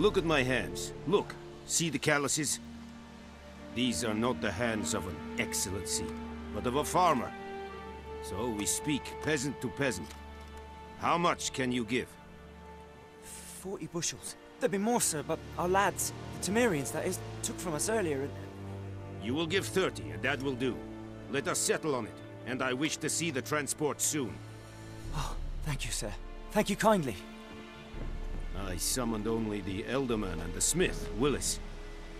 Look at my hands. Look. See the calluses? These are not the hands of an excellency, but of a farmer. So we speak peasant to peasant. How much can you give? Forty bushels. There'd be more, sir, but our lads, the Temerians, that is, took from us earlier. And... You will give 30, and that will do. Let us settle on it, and I wish to see the transport soon. Oh, thank you, sir. Thank you kindly. I summoned only the Elderman and the smith, Willis.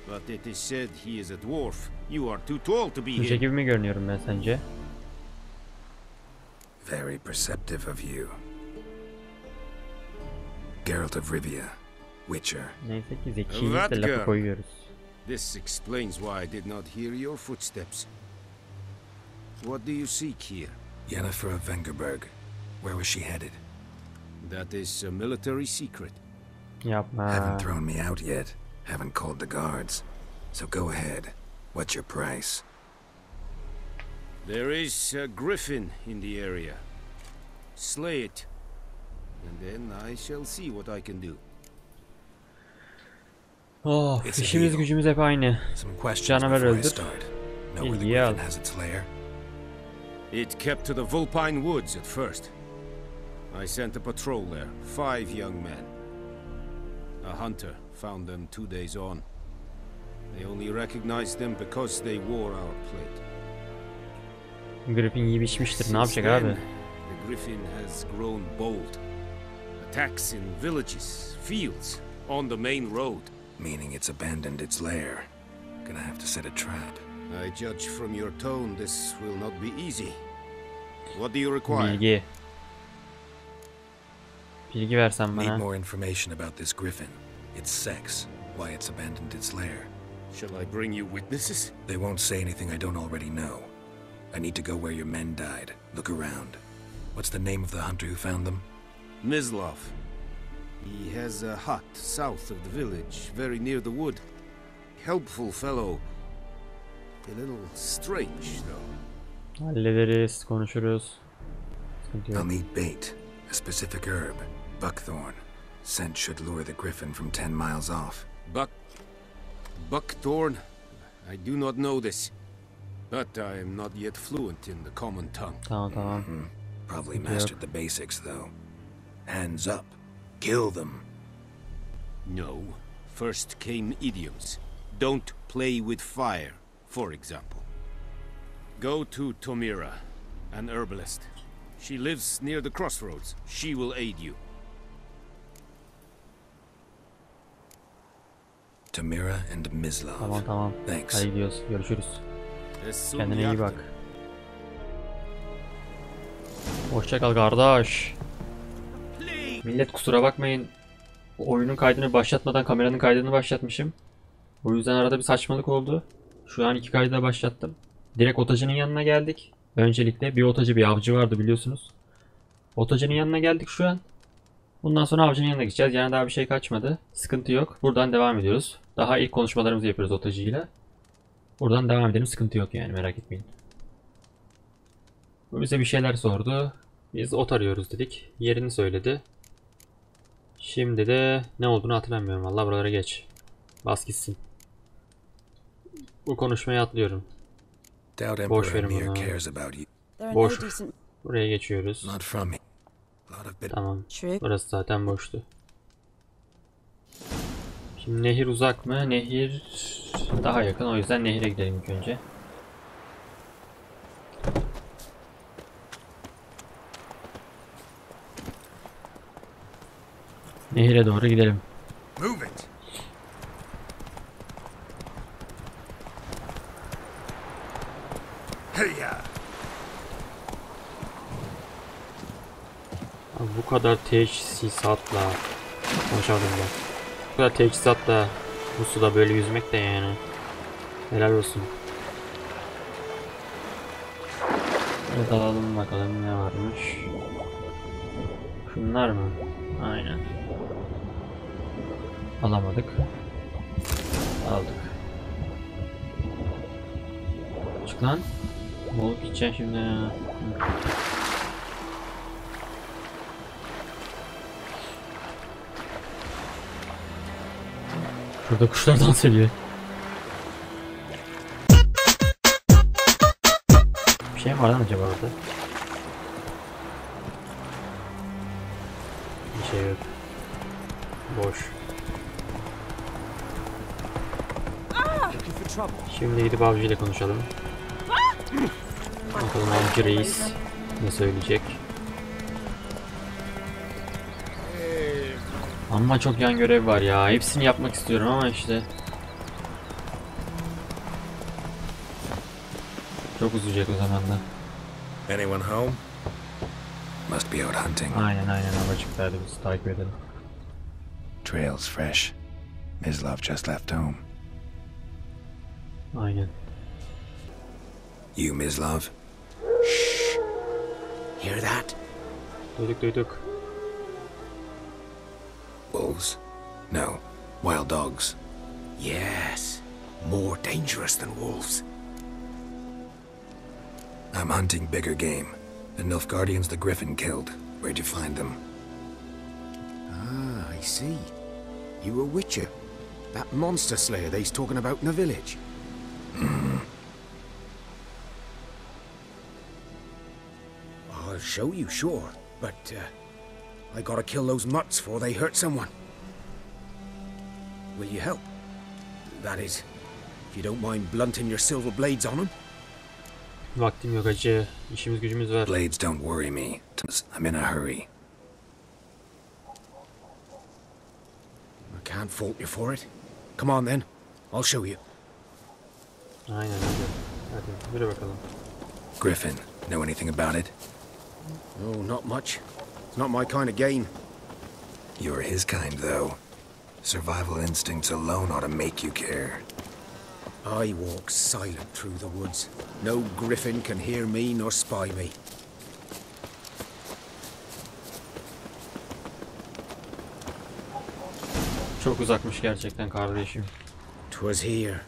But it is said he is a dwarf. You are too tall to be Yüce here. gibi mi görünüyorum ben sence? Very perceptive of you. Geralt of Rivia, Witcher. Neyse ki zekiyiz de lafı girl. koyuyoruz. This explains why I did not hear your footsteps. What do you seek here? Yennefer of Vengerberg. Where was she headed? That is a military secret. Yapma. Haven't thrown me out yet. Haven't called the guards. So go ahead. What's your price? There is a griffin in the area. Slay it. And then I shall see what I can do. Oh, It's a işimiz deal. gücümüz hep aynı. Some questions Canavar before I öldür. start. Know where the Bilgiyi griffin has its lair? It kept to the Vulpine Woods at first. I sent a patrol there, five young men. A hunter found them two days on. They only recognized them because they wore our plate. Griffin yiyip içmiştir. Ne Since yapacak then, abi? The griffin has grown bold. Attacks in villages, fields, on the main road. Meaning it's abandoned its lair. Gonna have to set a trap. I judge from your tone this will not be easy. What do you require? Bilgi. Bilgi versen Need more information about this griffin. Its sex, why it's abandoned its lair. Shall I bring you witnesses? They won't say anything I don't already know. I need to go where your men died. Look around. What's the name of the hunter who found them? Mislav. He has a hut south of the village, very near the wood. Helpful fellow. A little strange, though. Hallederiz, konuşuruz. Sıkıntı I'll need bait, a specific herb, buckthorn. Scent should lure the griffin from ten miles off. Buck... Buckthorn? I do not know this. But I am not yet fluent in the common tongue. Tamam mm-hmm. tamam. Probably Sıkıntı yok. mastered the basics, though. Hands up. Kill them. No. First came idioms. Don't play with fire, for example. Go to Tomira, an herbalist. She lives near the crossroads. She will aid you. Tamira and Mislav. Tamam tamam. Thanks. Hadi gidiyoruz. Görüşürüz. Kendine iyi bak. Hoşça kal kardeş. Millet kusura bakmayın. Oyunun kaydını başlatmadan kameranın kaydını başlatmışım. O yüzden arada bir saçmalık oldu. Şu an iki kaydı da başlattım. Direkt otacının yanına geldik. Öncelikle bir otacı bir avcı vardı biliyorsunuz. Otacının yanına geldik şu an. Bundan sonra avcının yanına gideceğiz. Yani daha bir şey kaçmadı. Sıkıntı yok. Buradan devam ediyoruz. Daha ilk konuşmalarımızı yapıyoruz otacıyla. Buradan devam edelim. Sıkıntı yok yani merak etmeyin. Bu bize bir şeyler sordu. Biz ot arıyoruz dedik. Yerini söyledi. Şimdi de ne olduğunu hatırlamıyorum. Vallahi buralara geç. Bas gitsin. Bu konuşmayı atlıyorum. Boş verin bunu. Boş. no decent. Buraya geçiyoruz. Tamam. Burası zaten boştu. Şimdi nehir uzak mı? Nehir daha yakın. O yüzden nehire gidelim ilk önce. Nehire doğru gidelim. Hey ya. Abi bu kadar teçhizatla konuşamadım ben. Bu kadar teçhizatla bu suda böyle yüzmek de yani. Helal olsun. Evet alalım bakalım ne varmış. Şunlar mı? Aynen. Alamadık. Aldık. Çık lan. Bolup gideceksin şimdi. Şurada kuşlar dans ediyor. Bir şey var lan acaba orada? Bir şey yok. Boş. Şimdi gidip avcı ile konuşalım. Bakalım avcı reis ne söyleyecek. Ama çok yan görev var ya. Hepsini yapmak istiyorum ama işte. Çok uzayacak o zaman da. Anyone home? Must be out hunting. Aynen aynen hava çıktı biz takip edelim. Trail's fresh. Mislav just left home. Aynen. You, Mislav? Hear that? Duyduk duyduk. Wolves? No. Wild dogs. Yes. More dangerous than wolves. I'm hunting bigger game. The Nilfgaardians the Griffin killed. Where'd you find them? Ah, I see. You a witcher. That monster slayer they's talking about in the village. I'll show you, sure. But, uh, I gotta kill those mutts before they hurt someone. Will you help? That is, if you don't mind blunting your silver blades on them. Vaktim yok acı. İşimiz gücümüz var. Blades don't worry me. I'm in a hurry. I can't fault you for it. Come on then, I'll show you. Aynen hadi. Hadi yürü bakalım. Griffin, know anything about it? Oh, not much. It's not my kind of game. You're his kind, though. Survival instincts alone ought to make you care. I walk silent through the woods. No griffin can hear me nor spy me. Çok uzakmış gerçekten kardeşim. Twas here.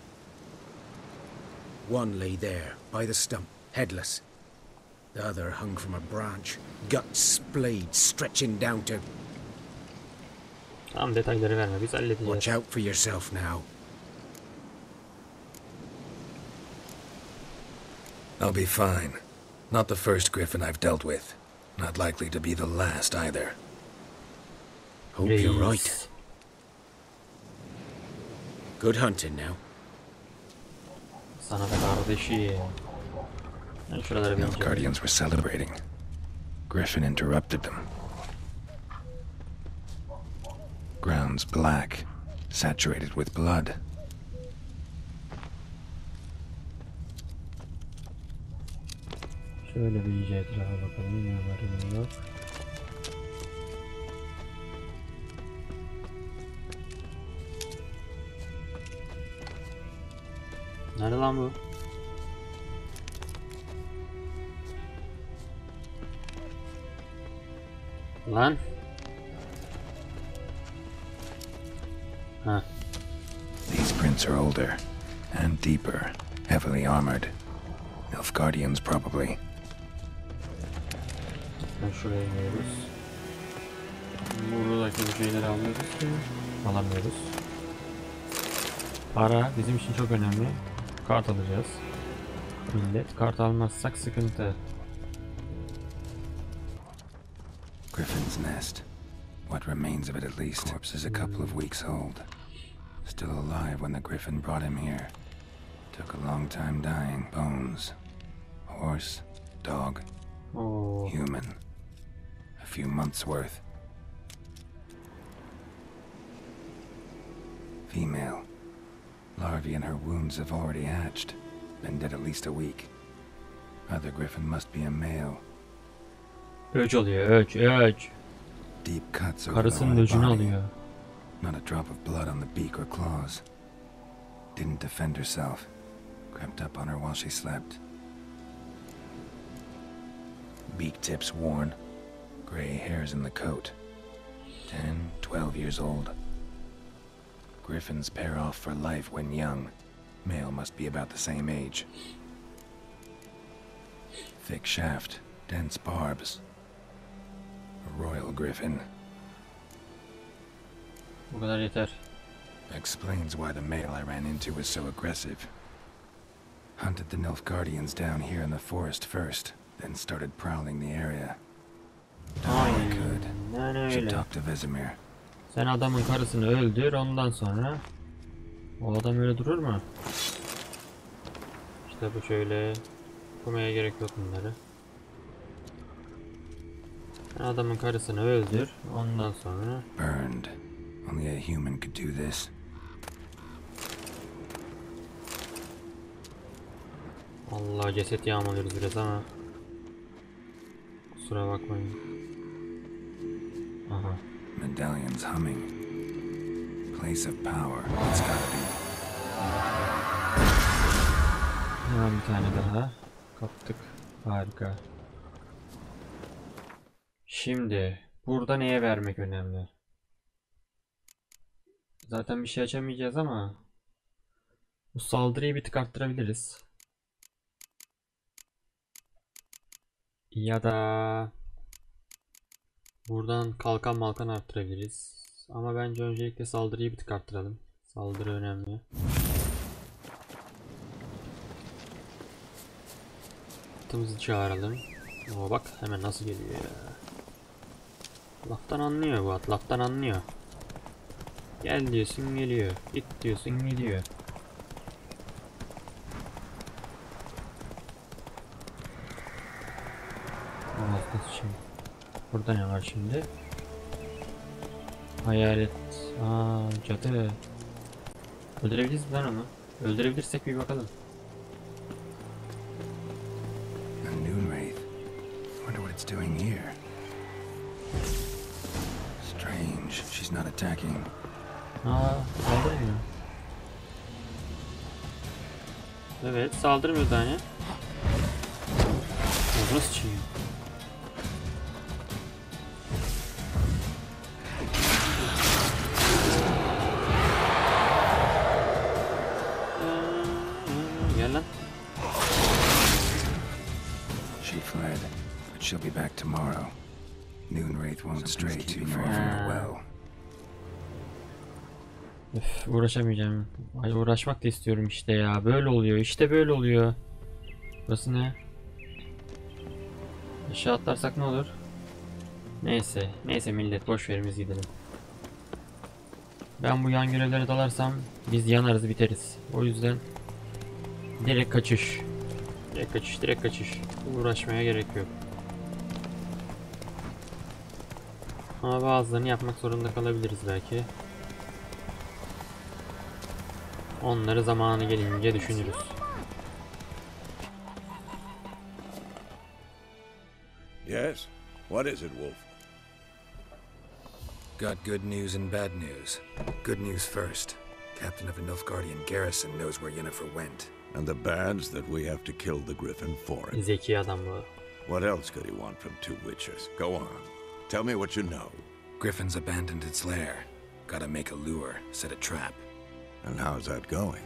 One lay there, by the stump, headless. The other hung from a branch, guts splayed, stretching down to... Tamam detayları verme biz halledeceğiz. Watch out for yourself now. I'll be fine. Not the first griffin I've dealt with. Not likely to be the last either. Hope you're right. Good hunting now. Sana da kardeşim. Ben şuralara bir No inceleyeyim. guardians were celebrating. Griffin interrupted them. Ground's black, saturated with blood. Şöyle bir iyice etrafa bakalım. Ne var ne yok. Nerede lan bu? Lan. Ha. These prints are older and deeper, heavily armored. Nilfgaardians, probably. Sen şuraya iniyoruz. Buradaki bu şeyleri almıyoruz ki. Alamıyoruz. Para bizim için çok önemli. Kart alacağız. Millet kart almazsak sıkıntı. Nest. What remains of it at least. Corpse is a couple of weeks old. Still alive when the griffin brought him here. Took a long time dying. Bones. Horse. Dog. Oh. Human. A few months worth. Female. Larvae in her wounds have already hatched. Been dead at least a week. Other griffin must be a male. Öç oluyor öç öç. Deep cuts Karısının öcünü alıyor. Not a drop of blood on the beak or claws. Didn't defend herself. Crept up on her while she slept. Beak tips worn. Gray hairs in the coat. Ten, twelve years old. Griffins pair off for life when young. Male must be about the same age. Thick shaft, dense barbs. Royal griffin. Bu kadar yeter. Explains why the male I ran into was so aggressive. Hunted the Nilfgaardians down here in the forest first, then started prowling the area. Aynen öyle. Sen adamın karısını öldür ondan sonra o adam öyle durur mu? İşte bu şöyle okumaya gerek yok bunları. Adamın karısını öldür ondan sonra Burned. Only a human could do this. Allah ceset yağmalıyoruz biraz ama kusura bakmayın. Aha. Medallions humming. Place of power. It's gotta be. Hemen bir tane daha kaptık. Harika. Şimdi burada neye vermek önemli? Zaten bir şey açamayacağız ama bu saldırıyı bir tık arttırabiliriz. Ya da buradan kalkan malkan arttırabiliriz. Ama bence öncelikle saldırıyı bir tık arttıralım. Saldırı önemli. Atımızı çağıralım. Oo bak hemen nasıl geliyor ya. Laftan anlıyor bu at. Laftan anlıyor. Gel diyorsun geliyor. Git diyorsun gidiyor. Ağzına şimdi. Burada ne var şimdi? Hayalet. Aa cadı. Öldürebiliriz mi lan onu? Öldürebilirsek bir bakalım. Not attacking. Aa saldırmıyor. Evet saldırmıyor daha ne? Ağzına sıçayım. Gel lan. She fled, but she'll be back tomorrow. Noon Wraith won't stray too far Üf, uğraşamayacağım. Ay uğraşmak da istiyorum işte ya. Böyle oluyor. İşte böyle oluyor. Burası ne? Aşağı atlarsak ne olur? Neyse. Neyse millet boş verin biz gidelim. Ben bu yan görevlere dalarsam biz yanarız biteriz. O yüzden direkt kaçış. Direkt kaçış, direkt kaçış. Uğraşmaya gerek yok. Ama bazılarını yapmak zorunda kalabiliriz belki. Onları zamanı gelince düşünürüz. Yes? What is it, Wolf? Got good news and bad news. Good news first. Captain of a Nilfgaardian garrison knows where Yennefer went. And the bad's that we have to kill the Griffin for him. Zeki adam bu. What else could he want from two witchers? Go on. Tell me what you know. Griffin's abandoned its lair. Gotta make a lure, set a trap. And how's that going?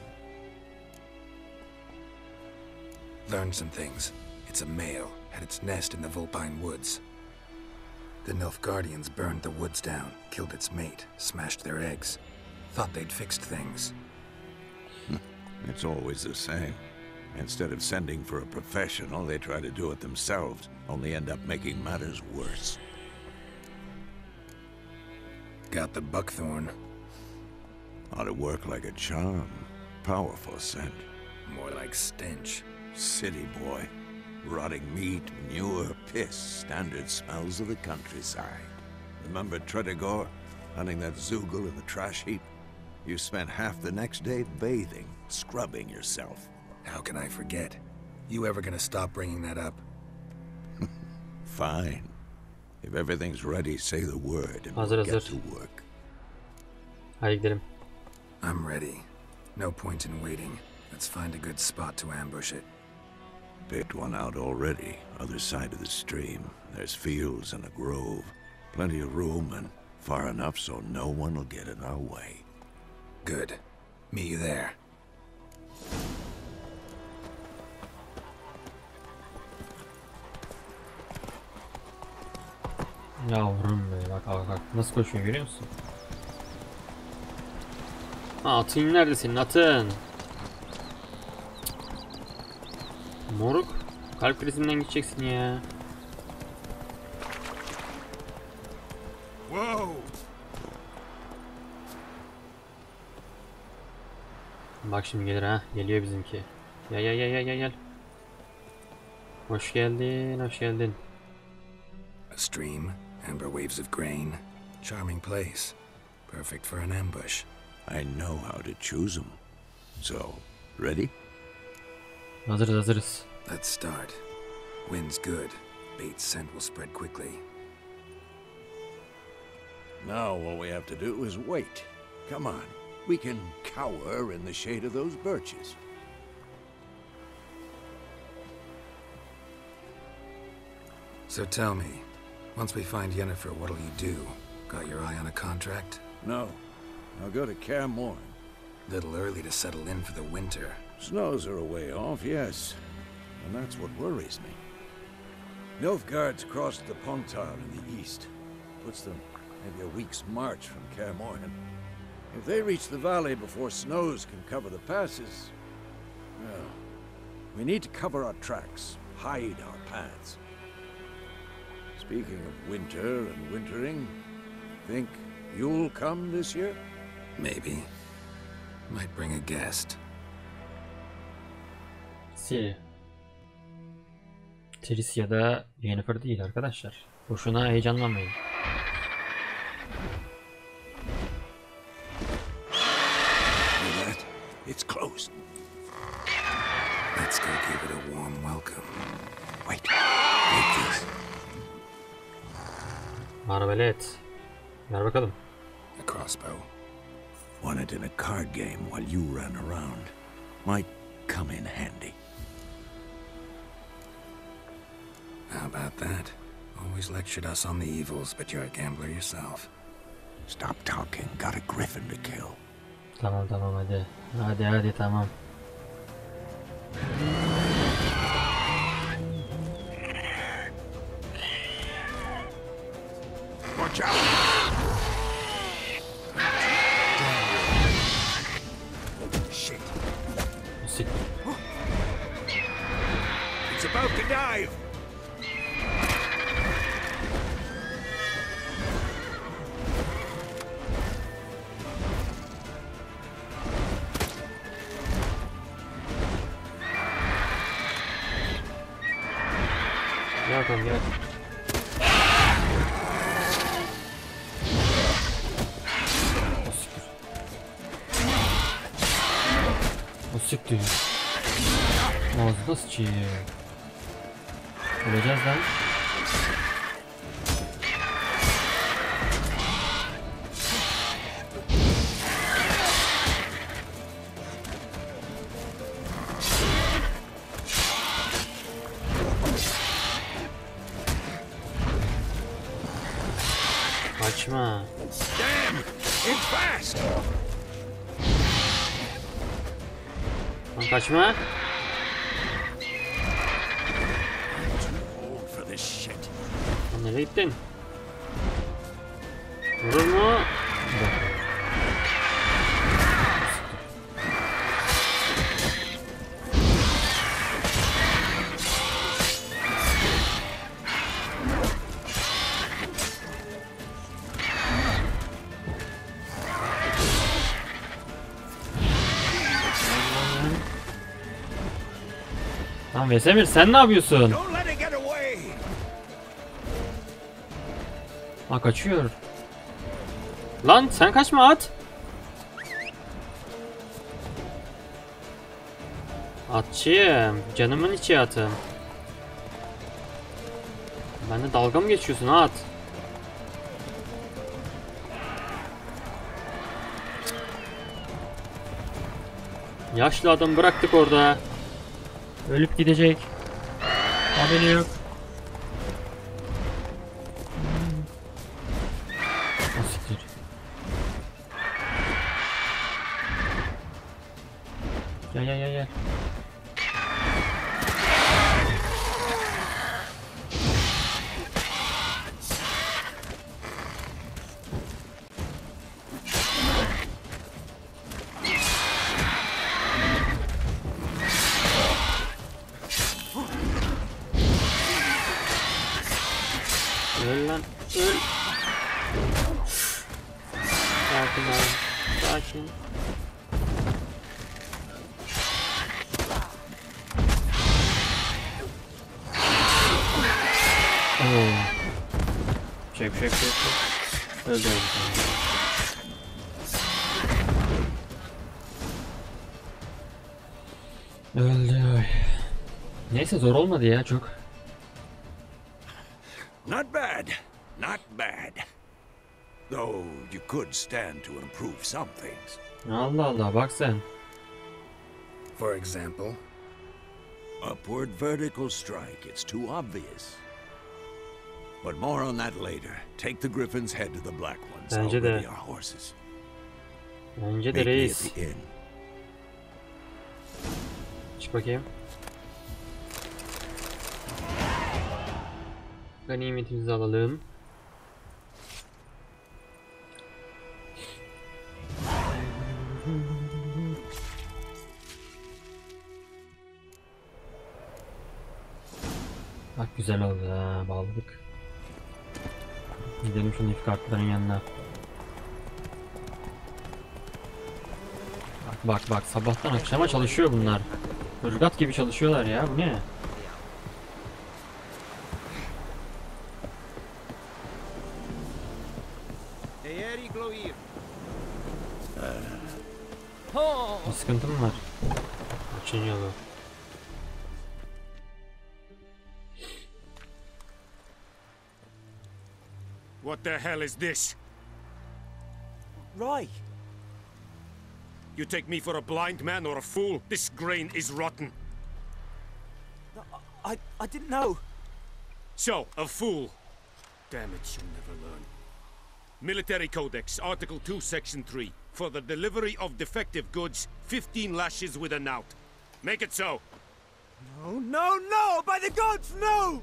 Learned some things. It's a male, had its nest in the Vulpine Woods. The Nilfgaardians burned the woods down, killed its mate, smashed their eggs. Thought they'd fixed things. It's always the same. Instead of sending for a professional, they try to do it themselves, only end up making matters worse. Got the buckthorn. Ought to work like a charm. Powerful scent. More like stench. City boy. Rotting meat, manure, piss, standard smells of the countryside. Remember Tretogor? Hunting that zeugl in the trash heap? You spent half the next day bathing, scrubbing yourself. How can I forget? You ever gonna stop bringing that up? Fine. If everything's ready, say the word and Hazır we'll get hazır. to work. Hadi gidelim. I'm ready. No point in waiting. Let's find a good spot to ambush it. Picked one out already, other side of the stream. There's fields and a grove. Plenty of room and far enough so no one will get in our way. Good. Meet you there. Yavrum be bak bak bak nasıl koşuyor görüyor musun? Ha, atın nerede senin atın? Moruk kalp krizinden gideceksin ya. Whoa! Bak şimdi gelir ha geliyor bizimki. Gel gel gel gel gel gel. Hoş geldin hoş geldin. A stream, amber waves of grain. Charming place. Perfect for an ambush. I know how to choose them. So, ready? Hazırız hazırız. Let's start. Wind's good. Bait's scent will spread quickly. Now all we have to do is wait. Come on. We can cower in the shade of those birches. So tell me, once we find Yennefer, what'll you do? Got your eye on a contract? No. I'll go to Kaer Morhen. Little early to settle in for the winter. Snows are a way off, yes. And that's what worries me. Nilfgaard's crossed the Pontar in the east. Puts them maybe a week's march from Kaer Morhen. If they reach the valley before snows can cover the passes, well, we need to cover our tracks, hide our paths. Speaking of winter and wintering, think you'll come this year? Maybe. Might bring a guest. Siri. Tris ya da Yennefer değil arkadaşlar. Boşuna heyecanlanmayın. It's close. Let's go give it a warm welcome. Wait. Take this. Ver bakalım. A crossbow. Won it in a card game while you ran around. Might come in handy. How about that? Always lectured us on the evils, but you're a gambler yourself. Stop talking. Got a griffin to kill. Tamam tamam hadi. Hadi hadi tamam. saçma. Vesemir sen ne yapıyorsun? Ha kaçıyor. Lan sen kaçma at. Atçıyım. Canımın içi atım. Ben de dalga mı geçiyorsun at? Yaşlı adam bıraktık orada. Ölüp gidecek. Haberi yok. Neyse zor olmadı ya çok. Not bad. Not bad. Though you could stand to improve some things. Allah Allah bak sen. For example, Upward vertical strike. It's too obvious. But more on that later. Take the griffin's head to the black ones. Bence de. our horses. Bence de reis. Çık bakayım. Ganimetimizi alalım. Bak güzel oldu ha bağladık. Gidelim şu nif kartların yanına. Bak bak bak sabahtan akşama çalışıyor bunlar. Irgat gibi çalışıyorlar ya bu ne? Sıkıntı mı var? Açın yolu. What the hell is this? Rye. You take me for a blind man or a fool? This grain is rotten. I, I didn't know. So, a fool. Damn it, you'll never learn. Military Codex, Article 2, Section 3. For the delivery of defective goods, 15 lashes with a knout. Make it so. No, no, no! By the gods, no!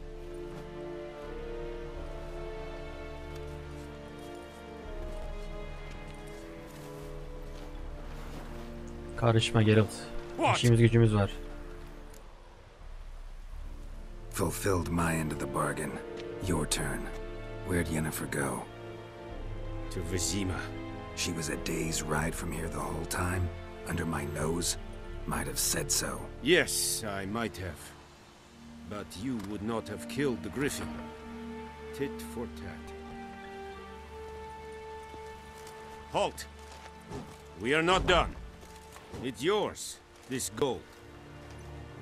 Karışma Geralt. İşimiz gücümüz var. Fulfilled my end of the bargain. Your turn. Where'd Yennefer go? To Vizima. She was a day's ride from here the whole time? Under my nose? Might have said so. Yes, I might have. But you would not have killed the griffin. Tit for tat. Halt! We are not done. It's yours, this gold.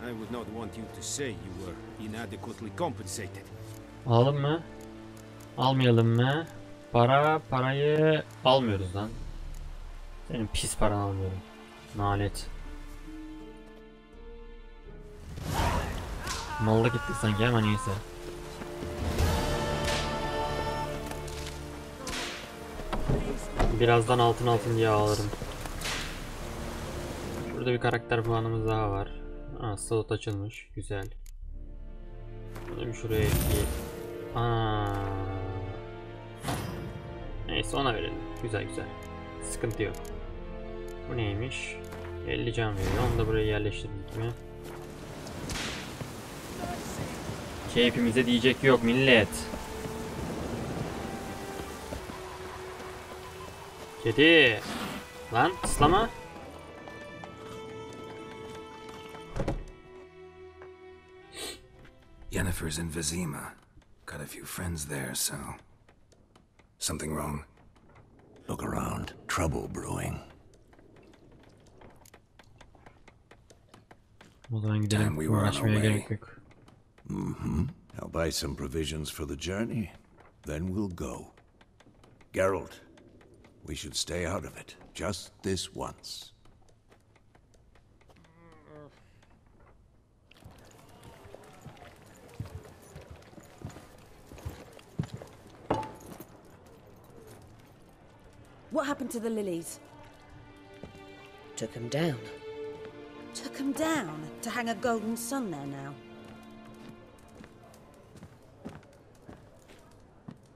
I would not want you to say you were inadequately compensated. Alalım mı? Almayalım mı? Para, parayı almıyoruz lan. Senin pis paranı almıyorum. Nalet. Malda gitti sanki ama neyse. Birazdan altın altın diye alırım. Burada bir karakter puanımız daha var. Aa, slot açılmış. Güzel. Bunu bir şuraya ekleyeyim. Aa. Neyse ona verelim. Güzel güzel. Sıkıntı yok. Bu neymiş? 50 can veriyor. Onu da buraya yerleştirdik mi? Keyfimize diyecek yok millet. Kedi. Lan ıslama. Yennefer's in Vizima. Got a few friends there, so... Something wrong? Look around. Trouble brewing. O zaman gidelim. Time we were on our way. Mm-hmm. I'll buy some provisions for the journey. Then we'll go. Geralt, we should stay out of it. Just this once. What happened to the lilies? Took them down. Took them down to hang a golden sun there now.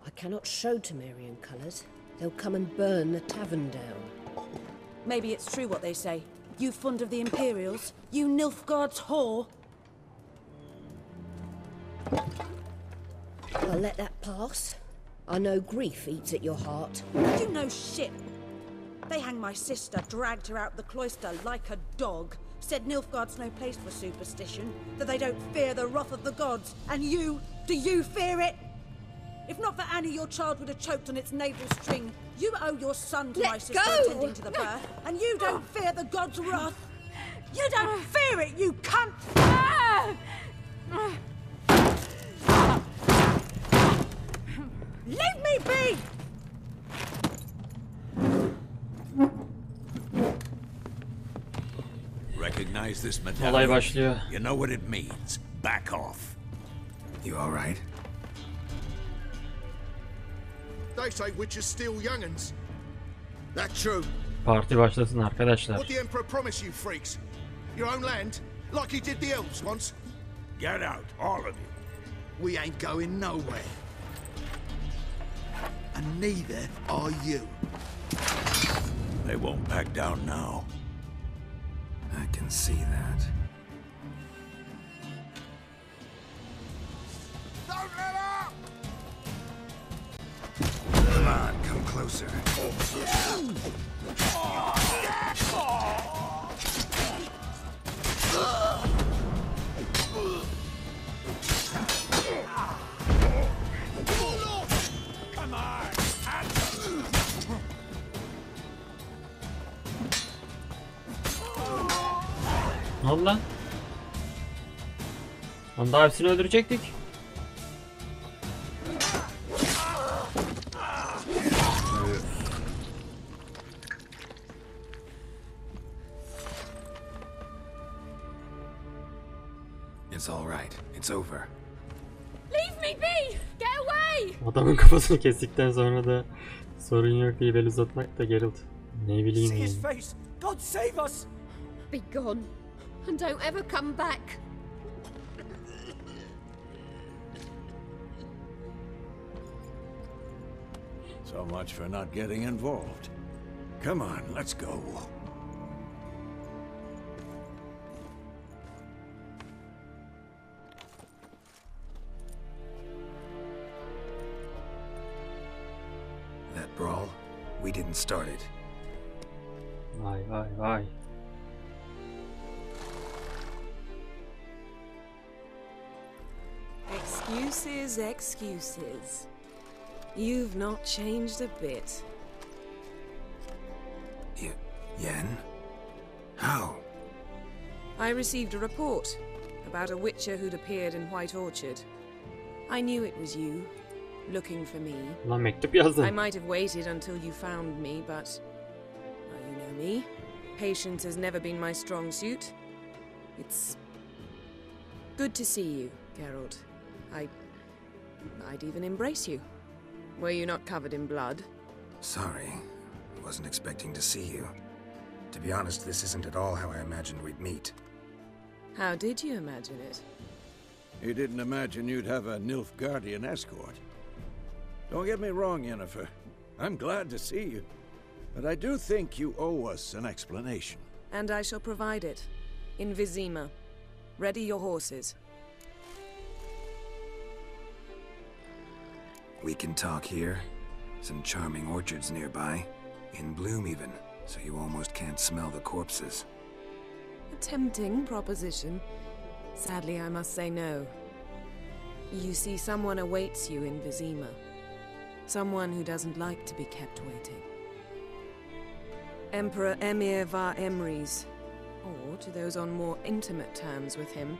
I cannot show Temerian colours. They'll come and burn the tavern down. Maybe it's true what they say. You fond of the Imperials? You Nilfgaard's whore? I'll let that pass. I know grief eats at your heart. You know shit. They hang my sister, dragged her out the cloister like a dog. Said Nilfgaard's no place for superstition, that they don't fear the wrath of the gods. And you, do you fear it? If not for Annie, your child would have choked on its navel string. You owe your son to Let my sister go! attending to the birth, and you don't fear the gods' wrath. You don't fear it, you cunt! Ah! Ah! Leave me be! Recognize this Olay medallion? You know what it means. Back off. You alright? They say witches steal young'uns. That true. Parti başlasın arkadaşlar. What the Emperor promise you, freaks? Your own land? Like he did the elves once? Get out, all of you. We ain't going nowhere. And neither are you. They won't back down now. I can see that. Don't let up! Come on, come closer. Oh, come Al lan. Lan daha hepsini öldürecektik. It's all right. It's over. Leave me be. Get away. Adamın kafasını kestikten sonra da sorun yok diye bel uzatmak da Geralt. Ne bileyim. Yani. Be gone. And don't ever come back. So much for not getting involved. Come on, let's go. That brawl, we didn't start it. Vay vay vay. Excuses, excuses. You've not changed a bit. Y Yen? How? I received a report about a witcher who'd appeared in White Orchard. I knew it was you, looking for me. Lan mektup yazdın. I might have waited until you found me, but. Well, you know me. Patience has never been my strong suit. It's. good to see you, Geralt. I. I'd even embrace you. Were you not covered in blood? Sorry. Wasn't expecting to see you. To be honest, this isn't at all how I imagined we'd meet. How did you imagine it? You didn't imagine you'd have a Nilfgaardian escort. Don't get me wrong, Yennefer. I'm glad to see you. But I do think you owe us an explanation. And I shall provide it. In Vizima. Ready your horses. We can talk here. Some charming orchards nearby. In bloom, even, so you almost can't smell the corpses. A tempting proposition. Sadly, I must say no. You see, someone awaits you in Vizima. Someone who doesn't like to be kept waiting. Emperor Emhyr var Emreis. Or, to those on more intimate terms with him,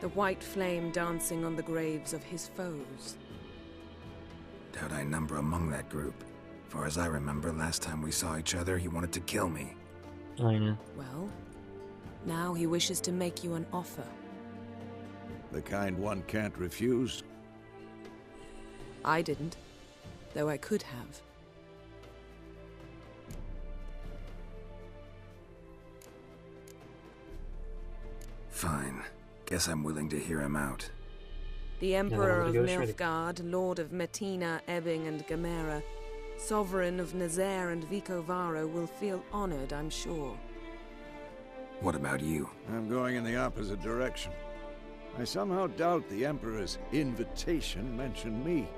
the white flame dancing on the graves of his foes. Doubt I number among that group. Far as I remember, last time we saw each other, he wanted to kill me. Oh, Aynen. Well, now he wishes to make you an offer. The kind one can't refuse. I didn't, though I could have. Fine. Guess I'm willing to hear him out. The Emperor of bunları. Nilfgaard, Lord of Metinna, Ebbing, and Gemmera, Sovereign of Nazair and Vicovaro, will feel honored, I'm sure. What about you? I'm going in the opposite direction. I somehow doubt the Emperor's invitation mentioned me.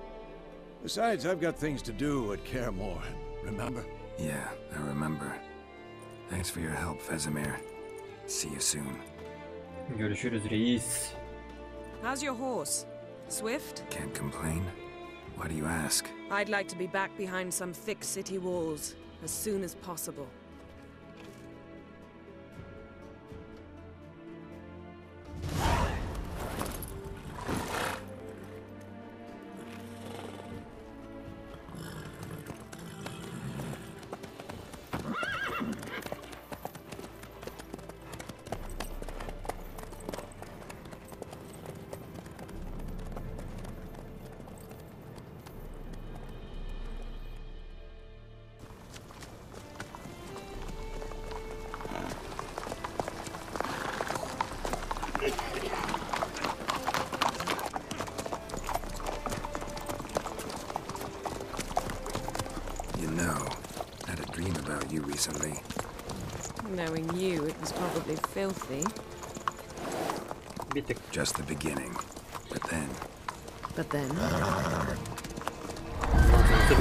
Besides, I've got things to do at Kaer Morhen, remember? Yeah, I remember. Thanks for your help, Vesemir. See you soon. Görüşürüz reis. How's your horse? Swift? Can't complain. Why do you ask? I'd like to be back behind some thick city walls as soon as possible. Knowing you, it was probably filthy. Just the beginning. But then, But then, Mantığısı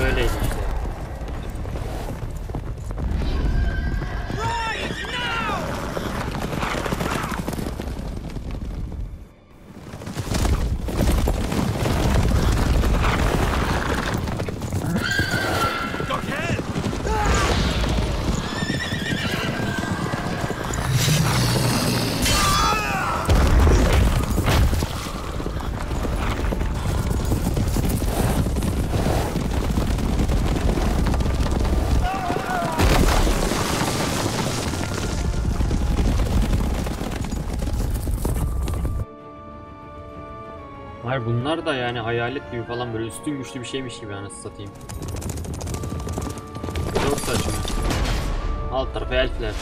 Hayır bunlar da yani hayalet gibi falan böyle üstün güçlü bir şeymiş gibi anasını satayım. Çok saçma. Alt tarafı elfler.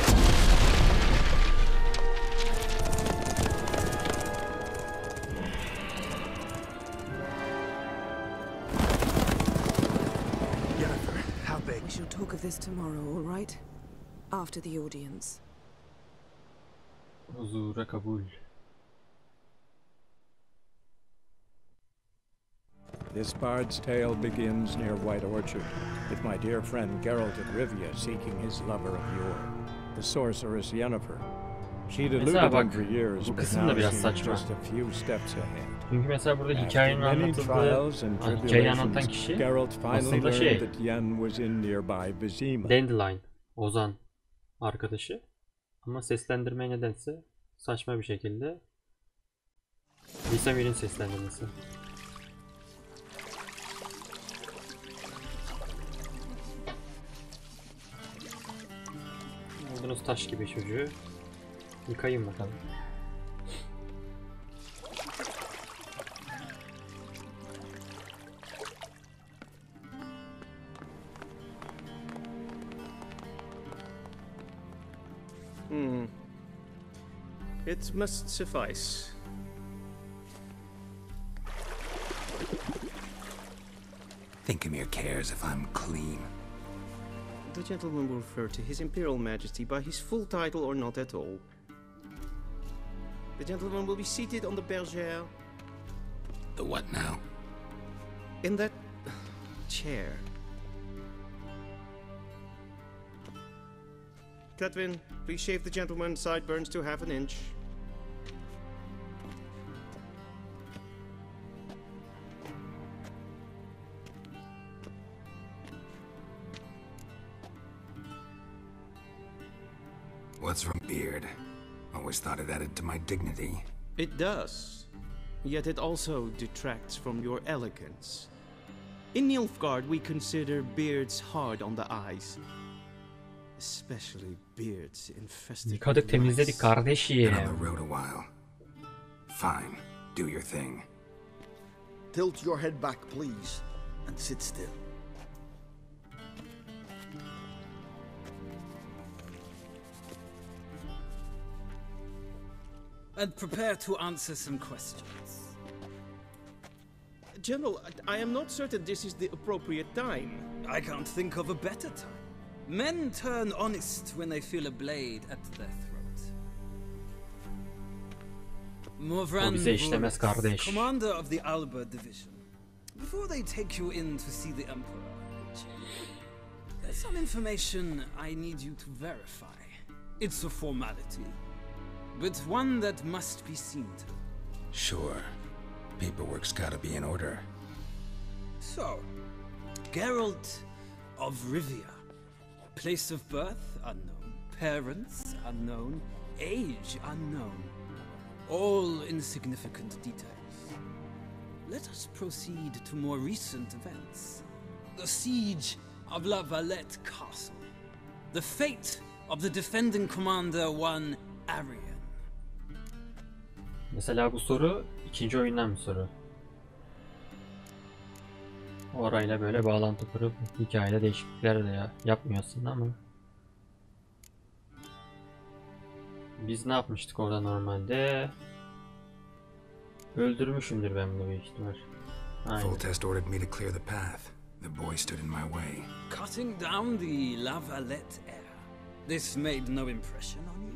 Yennefer, how big? We shall talk of this tomorrow, all right? After the audience. Huzura kabul. This bard's tale begins near White Orchard, with my dear friend Geralt of Rivia seeking his lover of yore, the sorceress Yennefer. She'd eluded him for years, bu but kısım da biraz saçma. just a few steps ahead. Çünkü mesela burada hikayenin anlatıldığı, hikayeyi anlatan kişi aslında şey. Dandelion, Ozan arkadaşı. Ama seslendirme nedense saçma bir şekilde Lisamir'in seslendirmesi. Buldunuz taş gibi çocuğu. Yıkayın bakalım. Hmm. It must suffice. Think Emhyr cares if I'm clean. The gentleman will refer to His Imperial Majesty by his full title or not at all. The gentleman will be seated on the bergère The what now? in that chair. Cletwin, please shave the gentleman's sideburns to half an inch. What's from beard? Always thought it added to my dignity. It does. Yet it also detracts from your elegance. In Nilfgaard, we consider beards hard on the eyes. Especially beards infested Yıkadık with temizledik lice. kardeşim. Been on the road a while. Fine. Do your thing. Tilt your head back, please, and sit still. And prepare to answer some questions. General, I I am not certain this is the appropriate time. I can't think of a better time. Men turn honest when they feel a blade at their throat. Morvran O bize işlemez Voorhis, kardeş. commander of the Alba division. Before they take you in to see the Emperor, there's some information I need you to verify. It's a formality, but one that must be seen to. Sure. Paperwork's gotta be in order. So, Geralt of Rivia. Place of birth unknown, parents unknown, age unknown. All insignificant details. Let us proceed to more recent events. The siege of La Valette Castle. The fate of the defending commander, one Aryan. Mesela bu soru ikinci oyundan bir soru. Orayla böyle bağlantı kurup hikayede değişiklikler de ya yapmıyorsun ama. Biz ne yapmıştık orada normalde? Öldürmüşümdür ben bunu büyük ihtimal. Aynen. Foltest ordered me to clear the path. The boy stood in my way. Cutting down the La Valette air. This made no impression on you?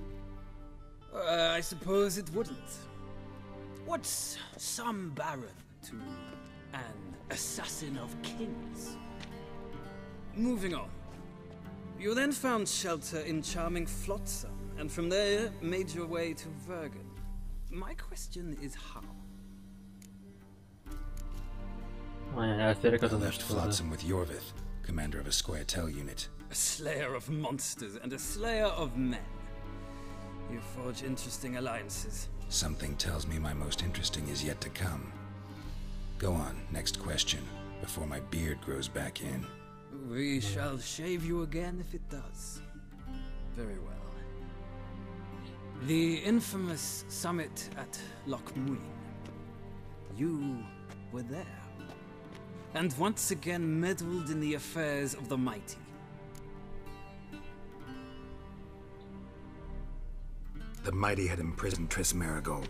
Uh, I suppose it wouldn't. What's some baron to an assassin of kings? Moving on. You then found shelter in charming Flotsam, and from there made your way to Vergen. My question is how? Aynen I left. Flotsam with Iorveth, commander of a Scoia'tael unit. A slayer of monsters and a slayer of men. You forge interesting alliances. Something tells me my most interesting is yet to come. Go on, next question, before my beard grows back in. We shall shave you again if it does. Very well. The infamous summit at Loch Muine. you were there. And once again meddled in the affairs of the mighty. The mighty had imprisoned Triss Merigold.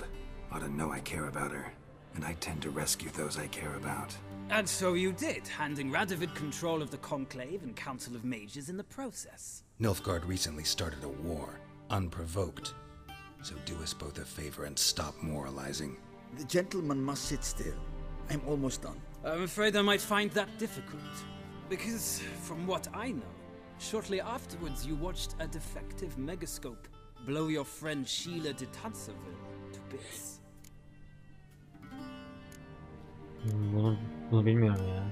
Ought to know I care about her, and I tend to rescue those I care about. And so you did, handing Radovid control of the Conclave and Council of Mages in the process. Nilfgaard recently started a war, unprovoked. So do us both a favor and stop moralizing. The gentleman must sit still. I'm almost done. I'm afraid I might find that difficult. Because, from what I know, shortly afterwards you watched a defective megascope blow your friend Sheala de Tancarville to bits. Bunu, bunu bilmiyorum ya.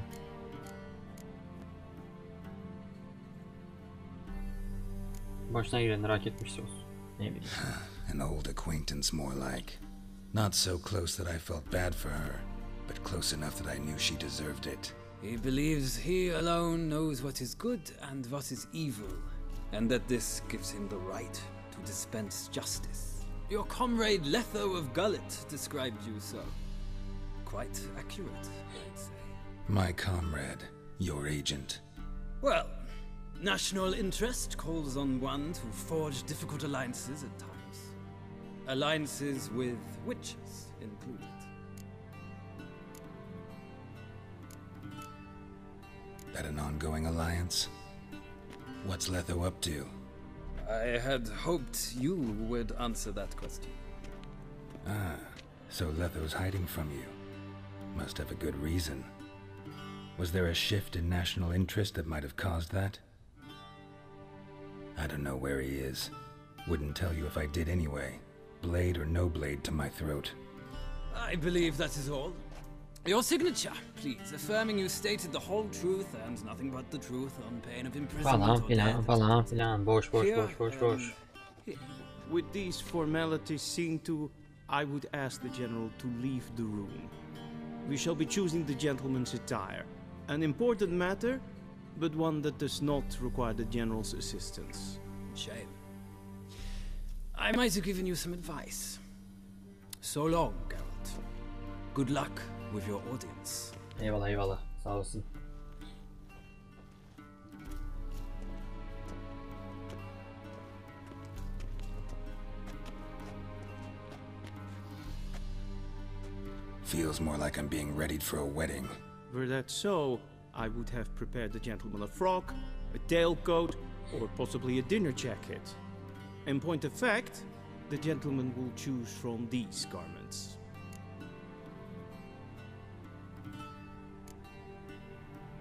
Başına girenler hak etmişse olsun. Ne bileyim. An old acquaintance, more like. Not so close that I felt bad for her, but close enough that I knew she deserved it. He believes he alone knows what is good and what is evil, and that this gives him the right dispense justice. Your comrade Letho of Gulet described you so. Quite accurate, I'd say. My comrade, your agent. Well, national interest calls on one to forge difficult alliances at times. Alliances with witches included. That an ongoing alliance? What's Letho up to? I had hoped you would answer that question. Ah, so Letho's hiding from you. Must have a good reason. Was there a shift in national interest that might have caused that? I don't know where he is. Wouldn't tell you if I did anyway. Blade or no blade to my throat. I believe that is all. Your signature, please, affirming you stated the whole truth and nothing but the truth on pain of imprisonment Falan or filan death. falan filan. Boş boş Here, boş boş boş. With these formalities seen to, I would ask the general to leave the room. We shall be choosing the gentleman's attire. An important matter, but one that does not require the general's assistance. Shame. I might have given you some advice. So long, Geralt. Good luck with your audience. Eyvallah eyvallah. Sağ olasın. Feels more like I'm being readied for a wedding. Were that so, I would have prepared the gentleman a frock, a tailcoat, or possibly a dinner jacket. In point of fact, the gentleman will choose from these garments.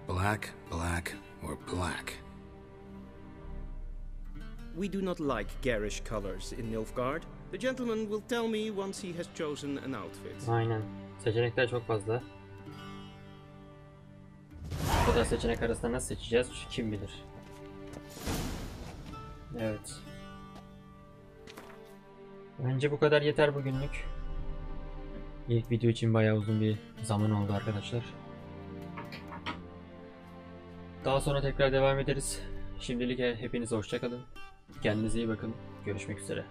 Black, black, or black? We do not like garish colors in Nilfgaard. The gentleman will tell me once he has chosen an outfit. Aynen. Seçenekler çok fazla. Bu kadar seçenek arasında nasıl seçeceğiz kim bilir. Evet. Bence bu kadar yeter bugünlük. İlk video için bayağı uzun bir zaman oldu arkadaşlar. Daha sonra tekrar devam ederiz. Şimdilik hepinize hoşçakalın. Kendinize iyi bakın. Görüşmek üzere.